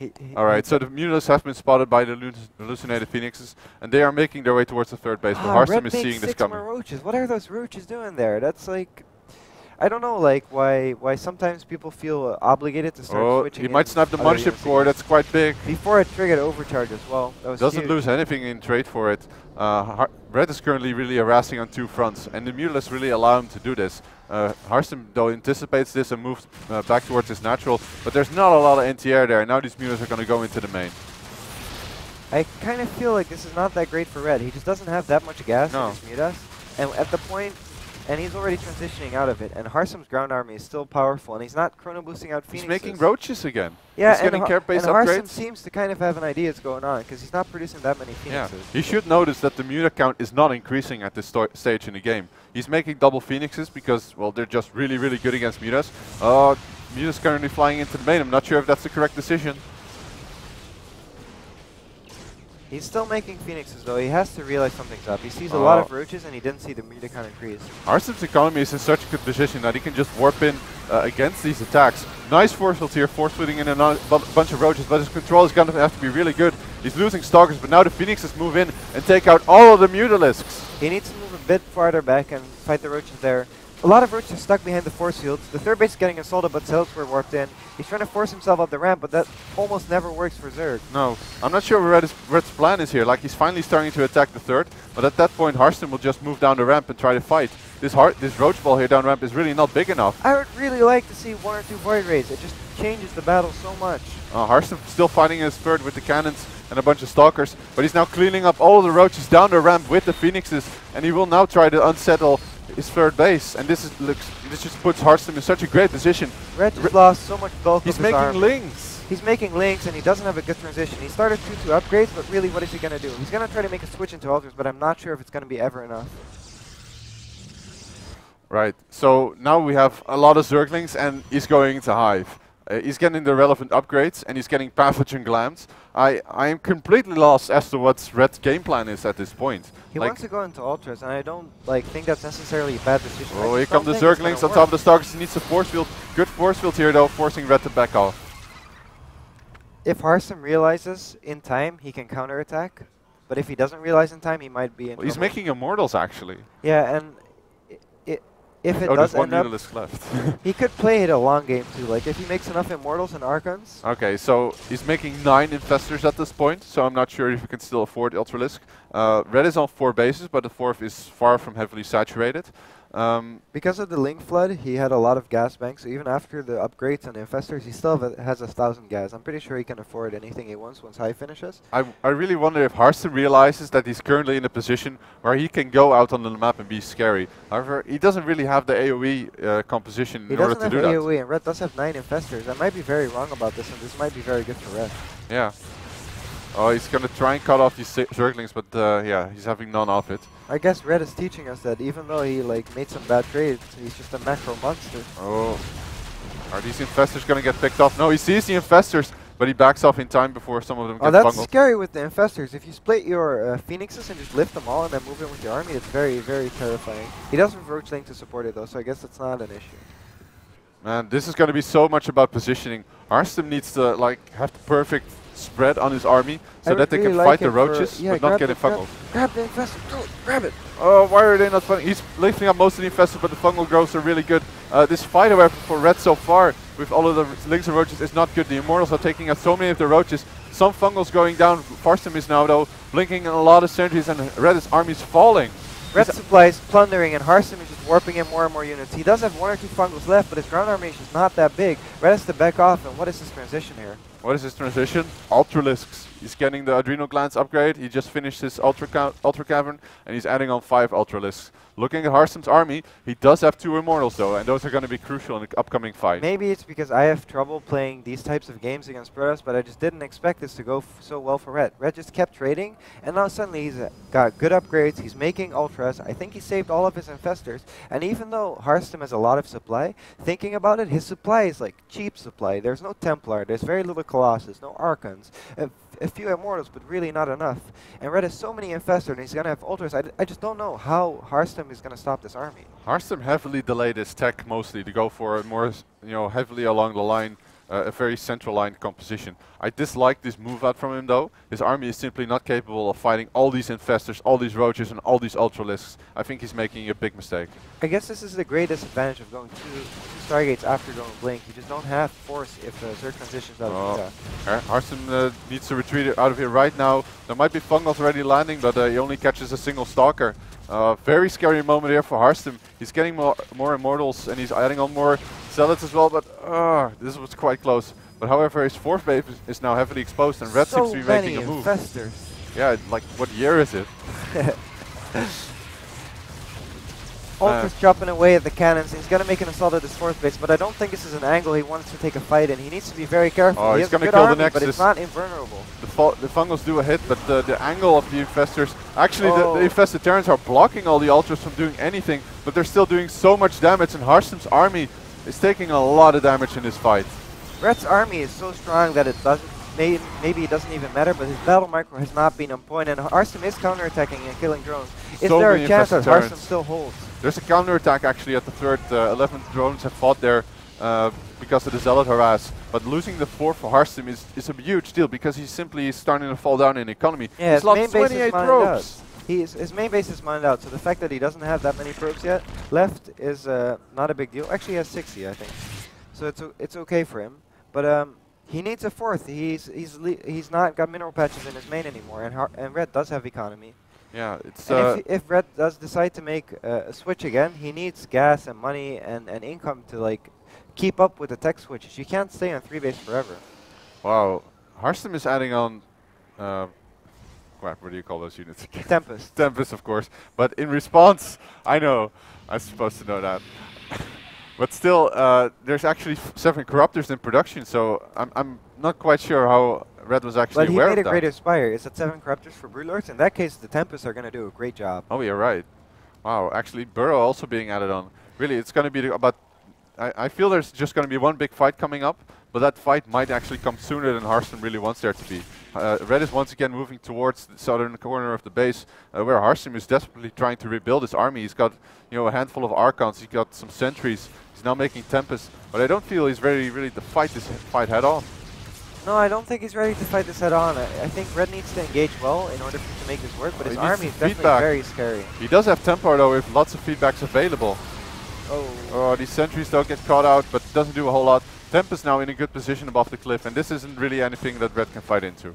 He- he- All right, so the Mutalisks have been spotted by the hallucinated phoenixes, and they are making their way towards the third base. But Ah, Harstem Ret is seeing this coming. more roaches. What are those roaches doing there? That's like, I don't know, like why why sometimes people feel obligated to start Oh, switching. he might snap the mothership core. That's quite big. before it triggered overcharge as well. That was Doesn't huge. lose anything in trade for it. Uh, Ret is currently really harassing on two fronts, and the Mutalisks really allow him to do this. Uh, Harstem, though, anticipates this and moves uh, back towards his natural, but there's not a lot of anti-air there. Now these Mutalisks are going to go into the main. I kind of feel like this is not that great for Ret. He just doesn't have that much gas No. in his Mutas. And at the point, and he's already transitioning out of it, and Harstem's ground army is still powerful, and he's not chrono boosting out Phoenix. He's making roaches again. Yeah, he's and, getting and seems to kind of have an idea what's going on, because he's not producing that many Yeah, Phoenixes. he should notice that the Muta count is not increasing at this stage in the game. He's making double Phoenixes because, well, they're just really, really good against Mutas. Uh, Muta's currently flying into the main. I'm not sure if that's the correct decision. He's still making Phoenixes, though. He has to realize something's up. He sees a lot of roaches, and he didn't see the count increase. Harstem's economy is in such a good position that he can just warp in uh, against these attacks. Nice force field here, force fielding in a bunch of roaches, but his control is going to have to be really good. He's losing stalkers, but now the Phoenixes move in and take out all of the Mutalisks. He needs to move a bit farther back and fight the roaches there. A lot of roaches are stuck behind the force fields. The third base is getting assaulted, but cells were warped in. He's trying to force himself up the ramp, but that almost never works for Zerg. No, I'm not sure what Ret's, Ret's plan is here. Like, he's finally starting to attack the third, but at that point, Harstem will just move down the ramp and try to fight. This har this roach ball here down ramp is really not big enough. I would really like to see one or two void rays. It just changes the battle so much. Uh, Harstem still fighting his third with the cannons and a bunch of stalkers, but he's now cleaning up all the roaches down the ramp with the phoenixes, and he will now try to unsettle his third base. And this is looks this just puts Harstem in such a great position. Ret just Re- lost so much bulk He's of his making army. lings. He's making lings, and he doesn't have a good transition. He started 2-2 upgrades, but really, what is he going to do? He's going to try to make a switch into altars, but I'm not sure if it's going to be ever enough. Right. So now we have a lot of Zerglings, and he's going into Hive. Uh, he's getting the relevant upgrades, and he's getting Pathogen Glands. I, I am completely lost as to what Ret's game plan is at this point. He like, wants to go into ultras, and I don't like think that's necessarily a bad decision. Oh, here come the Zerglings on top of the Stalkers. He needs a force field. Good force field here, though, forcing Ret to back off. If Harstem realizes in time, he can counterattack. But if he doesn't realize in time, he might be in Well, he's making Immortals, actually. Yeah, and if it oh, does there's one end up, left. (laughs) he could play it a long game too. Like if he makes enough Immortals and Archons, Okay, so he's making nine infestors at this point, so I'm not sure if he can still afford Ultralisk. Uh, Ret is on four bases, but the fourth is far from heavily saturated. Um, because of the Ling Flood, he had a lot of gas banks. So even after the upgrades and the Infestors, he still a, has a thousand gas. I'm pretty sure he can afford anything he wants once Hive finishes. I, I really wonder if Harstem realizes that he's currently in a position where he can go out on the map and be scary. However, he doesn't really have the AoE uh, composition He in order to do that. He doesn't have. AoE, and Ret does have nine infestors. I might be very wrong about this, and this might be very good for Ret. Yeah. Oh, he's gonna try and cut off these Zerglings, but uh, yeah, he's having none of it. I guess Ret is teaching us that even though he like made some bad trades, he's just a macro monster. Oh. Are these infestors going to get picked off? No, he sees the infestors, but he backs off in time before some of them Oh, get that's fungal. scary with the infestors. If you split your uh, phoenixes and just lift them all and then move in with your army, it's very, very terrifying. He doesn't have Roach Ling to support it though, so I guess that's not an issue. Man, this is going to be so much about positioning. Harstem needs to like have the perfect spread on his army so I that they really can like fight the roaches yeah, but not get the- fungal. Grab the infestor, grab it! Oh, why are they not fighting? He's lifting up most of the infestors, but the fungal growths are really good. Uh, this fight, however, for Ret so far, with all of the lings and roaches, is not good. The Immortals are taking out so many of the roaches. Some fungals going down. Harstem is now, though, blinking in a lot of sentries, and Ret's army is falling. Ret supply plundering and Harstem is just warping in more and more units. He does have one or two fungals left, but his ground army is just not that big. Ret has to back off, and what is his transition here? What is this transition? Ultralisks. He's getting the adrenal glands upgrade. He just finished his ultra, ca- ultra cavern, and he's adding on five ultralisks. Looking at Harstem's army, he does have two immortals though, and those are going to be crucial in the upcoming fight. Maybe it's because I have trouble playing these types of games against Protoss, but I just didn't expect this to go so well for Ret. Ret just kept trading, and now suddenly he's uh, got good upgrades, he's making ultras, I think he saved all of his infestors, and even though Harstem has a lot of supply, thinking about it, his supply is like cheap supply. There's no Templar, there's very little Colossus, no Archons, f- a few Immortals, but really not enough. And Ret has so many infestors, and he's gonna have ultras, I, I just don't know how Harstem is gonna stop this army. Harstem heavily delayed his tech mostly to go for a more, you know, heavily along the line, uh, a very central line composition. I dislike this move out from him though. His army is simply not capable of fighting all these infestors, all these roaches, and all these ultralisks. I think he's making a big mistake. I guess this is the greatest advantage of going two, two Stargates after going Blink. You just don't have force if uh, Zerg transitions out Oh. of Muta. Har- Harstem uh, needs to retreat out of here right now. There might be fungals already landing, but uh, he only catches a single stalker. Uh, very scary moment here for Harstem. He's getting more, more immortals and he's adding on more zealots as well, but uh, this was quite close. But however, his fourth wave is, is now heavily exposed and Ret so seems to be making a move. infestors. Yeah, like what year is it? (laughs) Ultra's uh. chopping away at the cannons. He's gonna make an assault at his fourth base, but I don't think this is an angle he wants to take a fight in. He needs to be very careful. Oh, he he's gonna good kill the army, but it's not invulnerable. The, the fungals do a hit, but the, the angle of the infestors, actually the, Oh. the infested Terrans are blocking all the ultras from doing anything, but they're still doing so much damage and Harstem's army is taking a lot of damage in this fight. Ret's army is so strong that it doesn't. May, maybe it doesn't even matter, but his battle micro has not been on point, and Harstem is counterattacking and killing drones. Is So there a chance that Harstem still holds? There's a counterattack actually at the third. Uh, 11 drones have fought there uh, because of the Zealot harass. But losing the fourth for Harstem is, is a huge deal because he's simply starting to fall down in economy. Yeah, he's his lost main base 28 is mined probes. out. He is, his main base is mined out, so the fact that he doesn't have that many probes yet left is uh, not a big deal. Actually, he has 60, I think. So it's o- it's okay for him. But um, he needs a fourth. He's he's le he's not got mineral patches in his main anymore, and and Ret does have economy. Yeah, it's uh, if, if Ret does decide to make uh, a switch again, he needs gas and money and, and income to like keep up with the tech switches. You can't stay on three base forever. wow. Harstem is adding on. Uh, crap, what do you call those units? again? Tempest. (laughs) Tempest, of course. But in response, I know, I'm supposed to know that. But still, uh, there's actually f- seven corruptors in production, so I'm, I'm not quite sure how Ret was actually But he aware made a that. great Aspire. It's at seven corruptors for Broodlords. In that case, the Tempests are going to do a great job. Oh, you're right. Wow, actually, Burrow also being added on. Really, it's going to be about. I, I feel there's just going to be one big fight coming up, but that fight might actually come sooner than Harstem really wants there to be. Uh, Ret is once again moving towards the southern corner of the base, uh, where Harstem is desperately trying to rebuild his army. He's got, you know, a handful of Archons. He's got some sentries. He's now making Tempest, but I don't feel he's ready really to fight this fight head on. No, I don't think he's ready to fight this head on. I, I think Ret needs to engage well in order for him to make this work, but his he army is definitely feedback. very scary. He does have Templar though, with lots of feedbacks available. Oh. Oh, these sentries don't get caught out, but doesn't do a whole lot. Tempest now in a good position above the cliff, and this isn't really anything that Ret can fight into.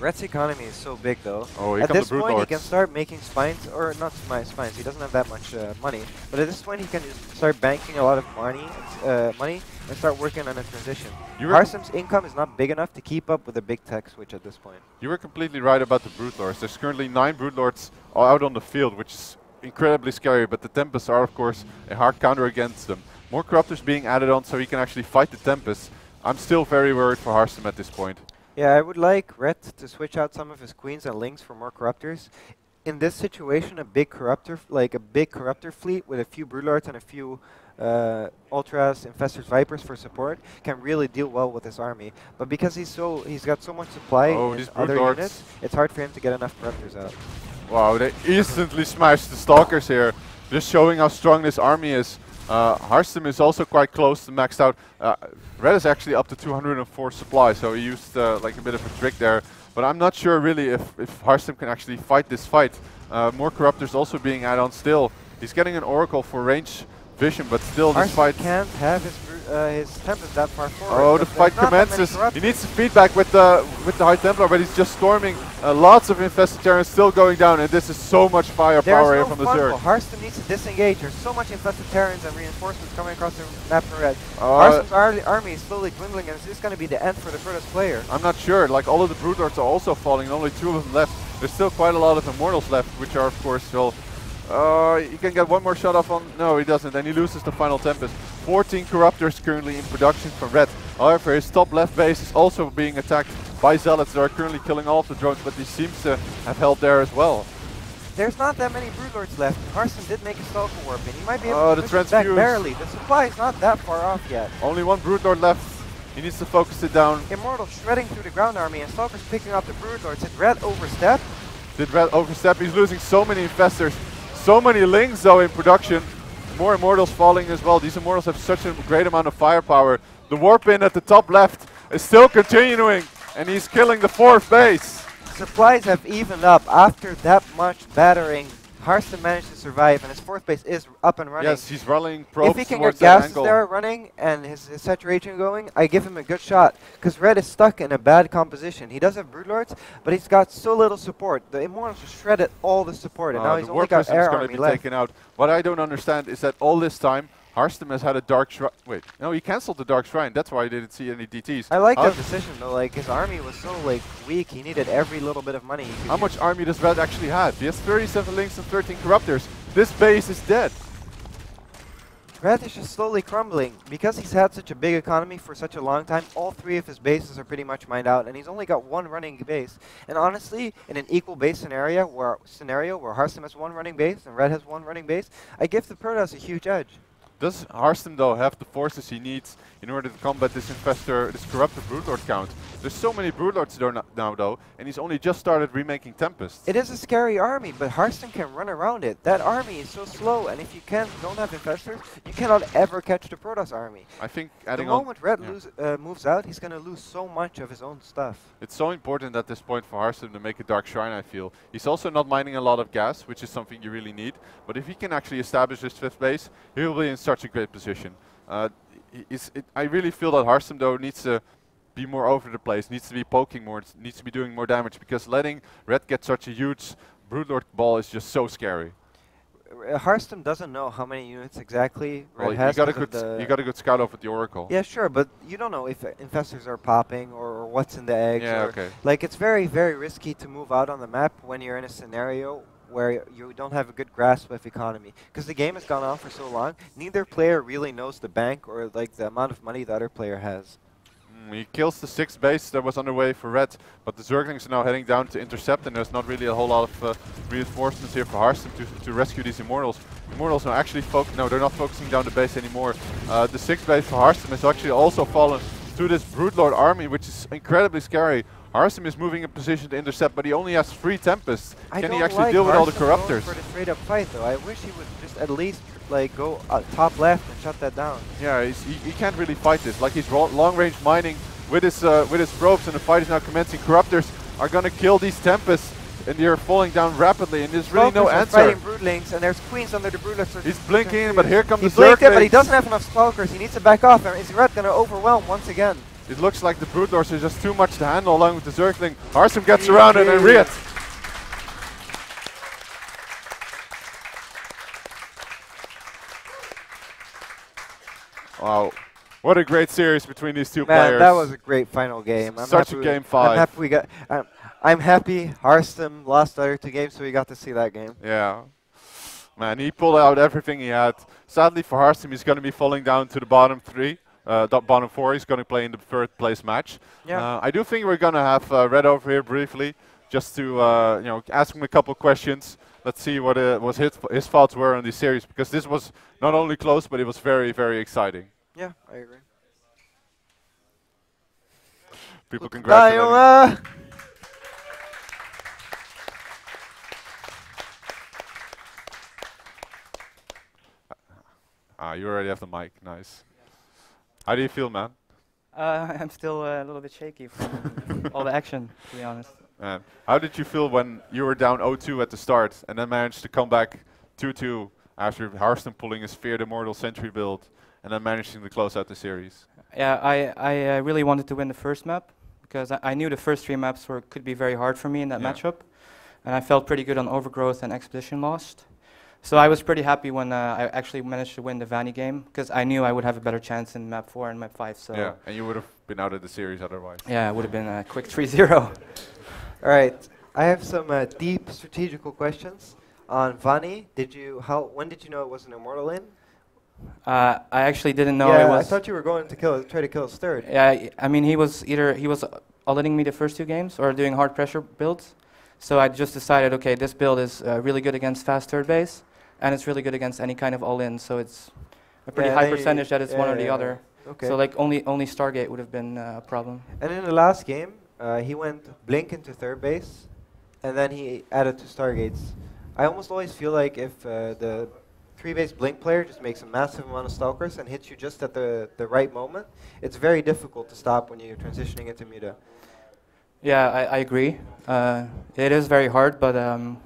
Ret's economy is so big though. Oh, At this point, he can start making spines, or not spi- spines. He doesn't have that much uh, money, but at this point, he can just start banking a lot of money, uh, money, and start working on a transition. Harstem's income is not big enough to keep up with a big tech switch at this point. you were completely right about the Broodlords. There's currently nine Broodlords out on the field, which is incredibly scary, but the Tempests are, of course, a hard counter against them. More Corruptors being added on so he can actually fight the Tempests. I'm still very worried for Harstem at this point. Yeah, I would like Ret to switch out some of his queens and lings for more corruptors. in this situation, a big corruptor, like a big corruptor fleet with a few broodlords and a few uh, ultras, infestors, vipers for support, can really deal well with this army. But because he's so, he's got so much supply Oh, in other units, it's hard for him to get enough corruptors out. Wow, they instantly smashed the Stalkers here, just showing how strong this army is. Uh, is also quite close to maxed out. Uh, Ret is actually up to 204 supply, so he used uh, like a bit of a trick there. But I'm not sure really if, if Harstem can actually fight this fight. Uh, more Corruptors also being added on still. He's getting an Oracle for range vision, but still this fight... can't have his uh, his Tempest that far forward. Oh, the fight there's not that many commences. He needs some feedback with the with the High Templar, but he's just storming. Uh, lots of infested Terrans still going down, and this is so much firepower There's here from the Zerg. Harstem needs to disengage. There's so much infested Terrans and reinforcements coming across the map in red. Uh, Harstem's ar- army is slowly dwindling, and it's just going to be the end for the Protoss player. I'm not sure. Like all of the Broodlords are also falling. Only two of them left. There's still quite a lot of Immortals left, which are of course still. Uh, he can get one more shot off on. No, he doesn't. And he loses the final Tempest. 14 Corruptors currently in production from Ret. However, his top left base is also being attacked by Zealots that are currently killing all of the drones, but he seems to have held there as well. There's not that many Broodlords left. Harstem did make a Stalker Warp, and he might be able Oh, to the push it back barely. The supply is not that far off yet. Only one Broodlord left. He needs to focus it down. Immortal shredding through the ground army, and Stalker's picking up the Broodlords. Did Ret overstep? Did Ret overstep? He's losing so many infestors. So many lings though in production. More immortals falling as well. These immortals have such a great amount of firepower. The warp in at the top left is still continuing. And he's killing the fourth base. Supplies have evened up after that much battering. Harstem managed to survive, and his fourth base is up and running. Yes, he's running probes if he can get angle. there running and his, his saturation going, I give him a good shot. Because Ret is stuck in a bad composition. He does have Broodlords, but he's got so little support. The Immortals just shredded all the support, and Uh, now he's only got air army left. taken out. What I don't understand is that all this time, Harstem has had a dark shrine. Wait, no, he cancelled the dark shrine. That's why I didn't see any DTs. I like that decision though. Like his army was so like weak, he needed every little bit of money. How much army does Ret actually have? He has 37 lings and 13 corruptors. This base is dead. Ret is just slowly crumbling because he's had such a big economy for such a long time. All three of his bases are pretty much mined out, and he's only got one running base. And honestly, in an equal base scenario where scenario where Harstem has one running base and Ret has one running base, I give the Protoss a huge edge. Does Harstem though have the forces he needs in order to combat this infestor, this corrupted broodlord count? There's so many broodlords there now though, and he's only just started remaking Tempest. It is a scary army, but Harstem can run around it. That army is so slow, and if you can't don't have infestors, you cannot ever catch the Protoss army. I think The moment Ret yeah. lose, uh, moves out, he's gonna lose so much of his own stuff. it's so important at this point for Harstem to make a dark shrine. I feel he's also not mining a lot of gas, which is something you really need. But if he can actually establish his fifth base, he will be in such a great position. Uh, it, I really feel that Harstem though needs to be more over the place, needs to be poking more, needs to be doing more damage because letting Ret get such a huge broodlord ball is just so scary. Uh, Harstem doesn't know how many units exactly Ret Well, you has. got a good, the you got a good scout off with the Oracle. yeah, sure, but you don't know if uh, infestors are popping or, or what's in the eggs. Yeah, okay. Like it's very, very risky to move out on the map when you're in a scenario where you don't have a good grasp of economy. Because the game has gone on for so long, neither player really knows the bank or like the amount of money the other player has. Mm, he kills the sixth base that was underway for Ret, but the Zerglings are now heading down to intercept, and there's not really a whole lot of uh, reinforcements here for Harstem to, to rescue these Immortals. Immortals are actually no, they're not focusing down the base anymore. Uh, the sixth base for Harstem has actually also fallen to this Broodlord army, which is incredibly scary. Harstem is moving in position to intercept, but he only has three Tempests. I Can he actually like deal with all the Corruptors? For the straight up fight though, I wish he would just at least like go uh, top left and shut that down. Yeah, he's, he, he can't really fight this. Like he's long range mining with his uh, with his probes, and the fight is now commencing. Corruptors are gonna kill these Tempests, and they're falling down rapidly. And there's really no are answer. fighting broodlings, and there's queens under the broodlings. He's blinking, but here come He the blinked it, but he doesn't have enough stalkers. He needs to back off, and is Ret gonna overwhelm once again? It looks like the Broodlords are just too much to handle along with the Zergling. Harstem gets around it and Riot. Wow. What a great series between these two Man, players. that was a great final game. I'm Such a we- game five. I'm happy we got. I'm, I'm happy Harstem lost the other two games, so we got to see that game. Yeah. Man, he pulled out everything he had. Sadly for Harstem, he's going to be falling down to the bottom three. Uh, four, he's going to play in the third place match. Yeah. Uh, I do think we're going to have uh, Ret over here briefly just to uh, you know ask him a couple questions. Let's see what uh, was his his thoughts were on the series because this was not only close but it was very very exciting. Yeah, I agree. People congratulate. Ah, you already have the mic. Nice. How do you feel, man? Uh, (laughs) I'm still uh, a little bit shaky from (laughs) all the action, to be honest. Man, how did you feel when you were down 0-2 at the start and then managed to come back 2-2 after Harstem pulling his Feared Immortal Sentry build and then managing to close out the series? Yeah, I, I uh, really wanted to win the first map because I, I knew the first three maps were could be very hard for me in that Yeah. matchup, and I felt pretty good on Overgrowth and Expedition Lost. So I was pretty happy when uh, I actually managed to win the Vaani game because I knew I would have a better chance in map four and map five. So yeah, and you would have been out of the series otherwise. yeah, it would have been a quick 3-0. (laughs) All right, I have some uh, deep strategical questions on Vaani. Did you how? When did you know it was an immortal in? Uh, I actually didn't know yeah, it was. I thought you were going to kill, try to kill his third. Yeah, I- I mean, he was either he was all-inning me the first two games or doing hard pressure builds. So I just decided, okay, this build is uh, really good against fast third base, and it's really good against any kind of all-in. So it's a pretty Yeah, high percentage that it's one or the yeah, other. Okay. So like only only Stargate would have been uh, a problem. and in the last game, uh, he went blink into third base, and then he added two stargates. I almost always feel like if uh, the three base blink player just makes a massive amount of stalkers and hits you just at the the right moment, it's very difficult to stop when you're transitioning into muta. Yeah, I, I agree. Uh, it is very hard, but um,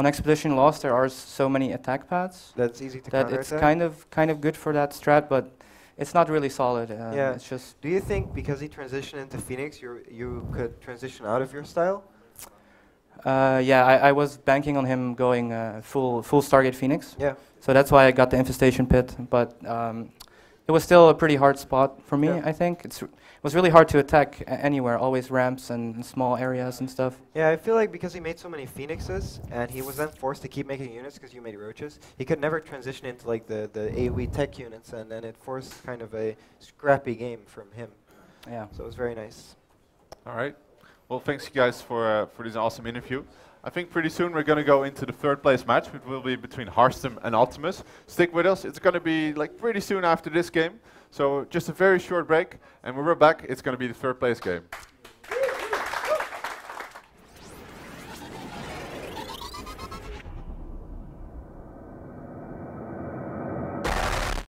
on Expedition Lost there are so many attack paths That's easy to that it's kind of kind of good for that strat, but it's not really solid. Uh, Yeah. It's just Do you think because he transitioned into Phoenix, you you could transition out of your style? Uh, yeah, I, I was banking on him going uh, full full Stargate Phoenix, Yeah. so that's why I got the infestation pit. But um, it was still a pretty hard spot for me. Yeah. I think it's it was really hard to attack anywhere, always ramps and, and small areas and stuff. Yeah, I feel like because he made so many Phoenixes and he was then forced to keep making units because you made roaches, he could never transition into like the, the AoE tech units and then it forced kind of a scrappy game from him. Yeah. So it was very nice. All right. Well, thanks you guys for uh, for this awesome interview. I think pretty soon we're going to go into the third place match, which will be between Harstem and Optimus. Stick with us. It's going to be like pretty soon after this game. So just a very short break, and when we're back, it's going to be the third place game.